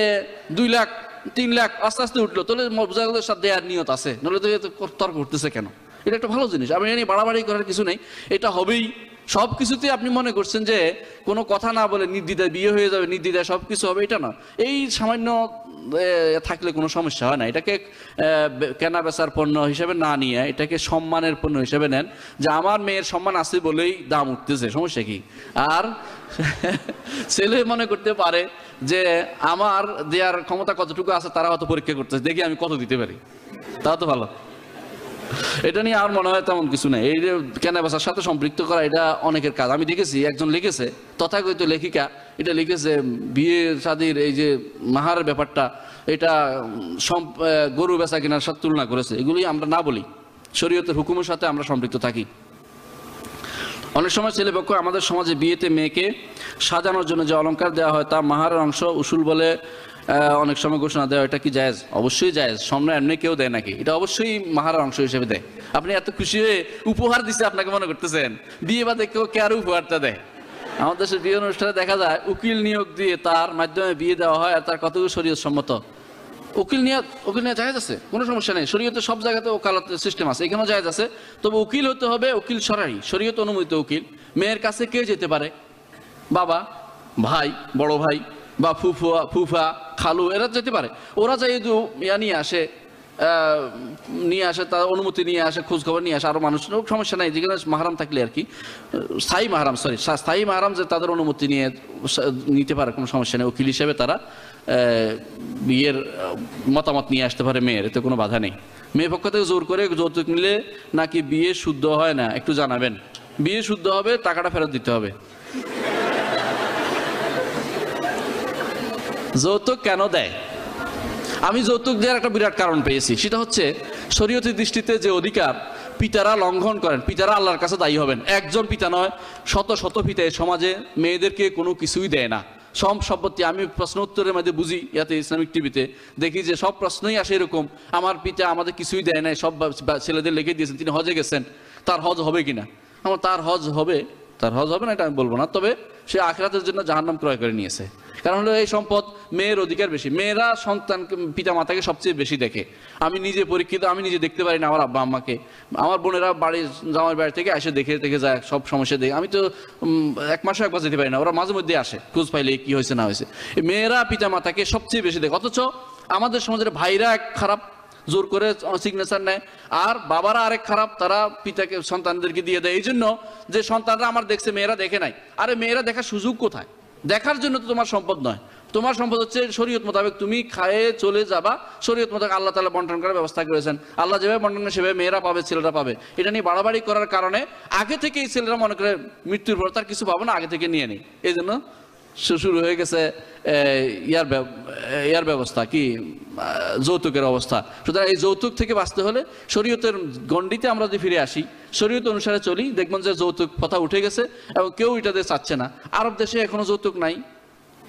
S1: দুই লাখ তিন লাখ আস্তে আস্তে উঠল, তাহলে বোঝা সাথে দেওয়ার নিয়ত আছে। নাহলে তো তর্ক উঠতেছে কেন? এটা একটা ভালো জিনিস। আমি জানি বাড়াবাড়ি করার কিছু নেই। এটা হবেই। সব কিছুতে আপনি মনে করছেন যে কোনো কথা না বলে নির্দ্বিধায় বিয়ে হয়ে যাবে, নির্দ্বিধায় সব কিছু হবে, এটা না। এই সামান্য থাকলে কোনো সমস্যা হয় না। এটাকে কেনা বেচার পণ্য হিসেবে না নিয়ে, এটাকে সম্মানের পণ্য হিসেবে নেন। যে আমার মেয়ের সম্মান আছে বলেই দাম উঠতেছে, সমস্যা কি? আর ছেলে মনে করতে পারে যে আমার দেওয়ার ক্ষমতা কতটুকু আছে, তারা হয়তো পরীক্ষা করতেছে। দেখি আমি কত দিতে পারি। তা তো ভালো। এটা নিয়ে আর মনে হয় তেমন কিছু নেই। এই কেনা বেচার সাথে সম্পৃক্ত করা, এটা অনেকের কাজ। আমি দেখেছি, একজন লিখেছে, তথাকথিত লেখিকা, এটা লিখেছে বিয়ে শাদির এই যে মাহার ব্যাপারটা, এটা গরু বেচা কেনার সাথে তুলনা করেছে। এগুলি আমরা না বলি। শরীয়তের হুকুমের সাথে আমরা সম্পৃক্ত থাকি। অনেক সময় ছেলেপক্ষ আমাদের সমাজে বিয়েতে মেয়েকে সাজানোর জন্য যে অলংকার দেওয়া হয় তা মাহারের অংশ উসুল বলে অনেক সময় ঘোষণা দেওয়া এটা কি জায়েজ? অবশ্যই জায়েজ। সামনে এমনি কেউ দেয় নাকি? এটা অবশ্যই মাহারের অংশ হিসেবে দেয়। আপনি এত খুশি হয়ে উপহার দিছে আপনাকে মনে করতেছেন? বিয়ে বাদে কেউ কে আর উপহারটা দেয়? আমাদের দেশের বিয়ে অনুষ্ঠানে দেখা যায়, উকিল নিয়োগ দিয়ে তার মাধ্যমে বিয়ে দেওয়া হয় আর তার কতগুলো শরীর সম্মত? উকিল নিয়ে উকিল নিয়ে জায়েজ আছে, কোনো সমস্যা নেই। শরীয়তে সব জায়গাতে ওকালতের সিস্টেম আছে, এখানেও জায়েজ আছে। তবে উকিল হতে হবে উকিল সরাই, শরীয়ত অনুমোদিত উকিল। মেয়ের কাছে কে যেতে পারে? বাবা, ভাই, বড় ভাই, বা ফুফুয়া, ফুফা, খালু, এরা যেতে পারে। ওরা যাই ইয়া নিয়ে আসে নিয়ে আসে, তার অনুমতি নিয়ে আসে, খোঁজখবর নিয়ে আসে, আরও মানুষ সমস্যা নাই। যেখানে মাহারাম থাকলে আর কি, স্থায়ী মাহারাম সরি স্থায়ী মাহারাম যে তাদের অনুমতি নিয়ে নিতে পারে, কোনো সমস্যা নেই। উকিল হিসেবে তারা বিয়ের মতামত নিয়ে আসতে পারে মেয়ের, এতে কোনো বাধা নেই। মেয়ে পক্ষ থেকে জোর করে যৌতুক নিলে নাকি বিয়ে শুদ্ধ হয় না, একটু জানাবেন। বিয়ে শুদ্ধ হবে, টাকাটা ফেরত দিতে হবে। যৌতুক কেন দেয়? আমি যৌতুক দেওয়ার একটা বিরাট কারণ পেয়েছি। সেটা হচ্ছে, শরীয়তের দৃষ্টিতে যে অধিকার পিতারা লঙ্ঘন করেন, পিতারা আল্লাহর কাছে দায়ী হবেন। একজন পিতা নয়, শত শত পিতা সমাজে মেয়েদেরকে কোনো কিছুই দেয় না। সব সম্পত্তি আমি প্রশ্ন উত্তরের মধ্যে বুঝি ইয়াতে ইসলামিক টিভিতে। দেখি যে সব প্রশ্নই আসে এরকম। আমার পিতা আমাদের কিছুই দেয় নাই, সব ছেলেদের লিখে দিয়েছেন, তিনি হজে গেছেন। তার হজ হবে কিনা? আমার তার হজ হবে, তার হজ হবে না এটা আমি বলব না, তবে সে আখরাতের জন্য জাহান্নাম ক্রয় করে নিয়েছে। কারণ হলো এই সম্পদ মেয়ের অধিকার বেশি। মেয়েরা সন্তান পিতা মাতাকে সবচেয়ে বেশি দেখে। আমি নিজে পরীক্ষিত, আমি নিজে দেখতে পারি না আমার আব্বা আম্মাকে। আমার বোনেরা বাড়ি জামার বাড়ি থেকে এসে দেখে দেখে যায়, সব সমস্যা দেখে। আমি তো এক মাসে একবার যেতে পারি না। ওরা মাঝে মধ্যে আসে, খোঁজ পাইলে কি হয়েছে, না হয়েছে। মেয়েরা পিতা মাতাকে সবচেয়ে বেশি দেখে। অথচ আমাদের সমাজের ভাইরা এক খারাপ, জোর করে সিগনেচার নেয়। আর বাবারা আরেক খারাপ, তারা পিতাকে, সন্তানদেরকে দিয়ে দেয়। এই জন্য যে সন্তানরা আমার দেখছে, মেয়েরা দেখে নাই। আরে মেয়েরা দেখার সুযোগ কোথায়? দেখার জন্য তো তোমার সম্পদ নয়। তোমার সম্পদ হচ্ছে শরীয়ত মোতাবেক তুমি খায়ে চলে যাবা। শরীয়ত মোতাবেক আল্লাহ তালা বন্টন করার ব্যবস্থা করেছেন। আল্লাহ যেভাবে বন্টন করে সেভাবে মেয়েরা পাবে, ছেলেরা পাবে। এটা নিয়ে বাড়াবাড়ি করার কারণে আগে থেকেই ছেলেরা মনে করে মৃত্যুর পর তার কিছু পাবো না, আগে থেকে নিয়ে নেই। এই জন্য শুরু হয়ে গেছে ইয়ার ইয়ার ব্যবস্থা কি যৌতুকের অবস্থা। সুতরাং এই যৌতুক থেকে বাঁচতে হলে শরীয়তের গণ্ডিতে আমরা যদি ফিরে আসি, শরীয়ত অনুসারে চলি, দেখবেন যে যৌতুক কথা উঠে গেছে এবং কেউ এটাতে চাচ্ছে না। আরব দেশে এখনও যৌতুক নাই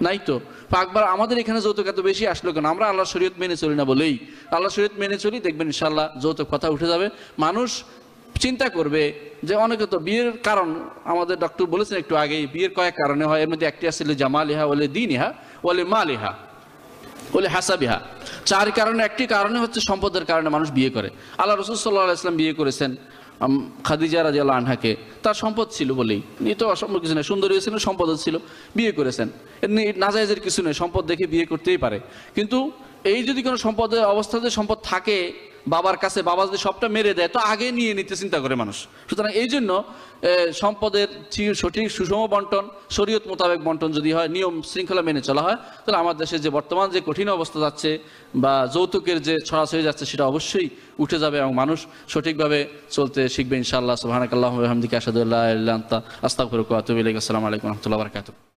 S1: নাই তো। পাকবার আমাদের এখানে যৌতুক এত বেশি আসলো কেন? আমরা আল্লাহ শরীয়ত মেনে চলি না বলেই। আল্লাহ শরীয়ত মেনে চলি, দেখবেন ইনশাল্লাহ যৌতুক কথা উঠে যাবে। মানুষ চিন্তা করবে যে অনেকে তো বিয়ের কারণ, আমাদের ডক্টর বলেছেন একটু আগেই, বিয়ের কয়েক কারণে হয়, এর মধ্যে একটি আসলে জামালিহা, ওলে ইহা ওলে বলে হাসাবিহা। চার কারণে, একটি কারণে হচ্ছে সম্পদের কারণে মানুষ বিয়ে করে। আল্লাহ রসুল সাল্লাহ ইসলাম বিয়ে করেছেন খাদিজা রাজি আল্লাহ আনহাকে। তার সম্পদ ছিল বলেই। নিয়ে তো অসম্ভব কিছু নেই, সুন্দরী ছিল সম্পদ ছিল, বিয়ে করেছেন। নাজাইজের কিছু নেই, সম্পদ দেখে বিয়ে করতেই পারে। কিন্তু এই যদি কোনো সম্পদের অবস্থাতে সম্পদ থাকে, বাবার কাছে বাবা যদি সবটা মেরে দেয়, তো আগে নিয়ে নিতে চিন্তা করে মানুষ। সুতরাং এই জন্য সম্পদের সঠিক সুষম বন্টন, শরীয়ত মোতাবেক বন্টন যদি হয়, নিয়ম শৃঙ্খলা মেনে চলা হয়, তাহলে আমার দেশে যে বর্তমান যে কঠিন অবস্থা যাচ্ছে বা যৌতুকের যে ছড়াছড়ি যাচ্ছে, সেটা অবশ্যই উঠে যাবে এবং মানুষ সঠিকভাবে চলতে শিখবে ইনশাআল্লাহ। সুবহানাকাল্লাহু ওয়া বিহামদিকা, আশহাদু আল্লা ইলাহা ইল্লা আনতা, আস্তাগফিরুকা ওয়া আতুবু ইলাইক। আসসালামু আলাইকুম রাহমাতুল্লাহি ওয়া বারাকাতুহু।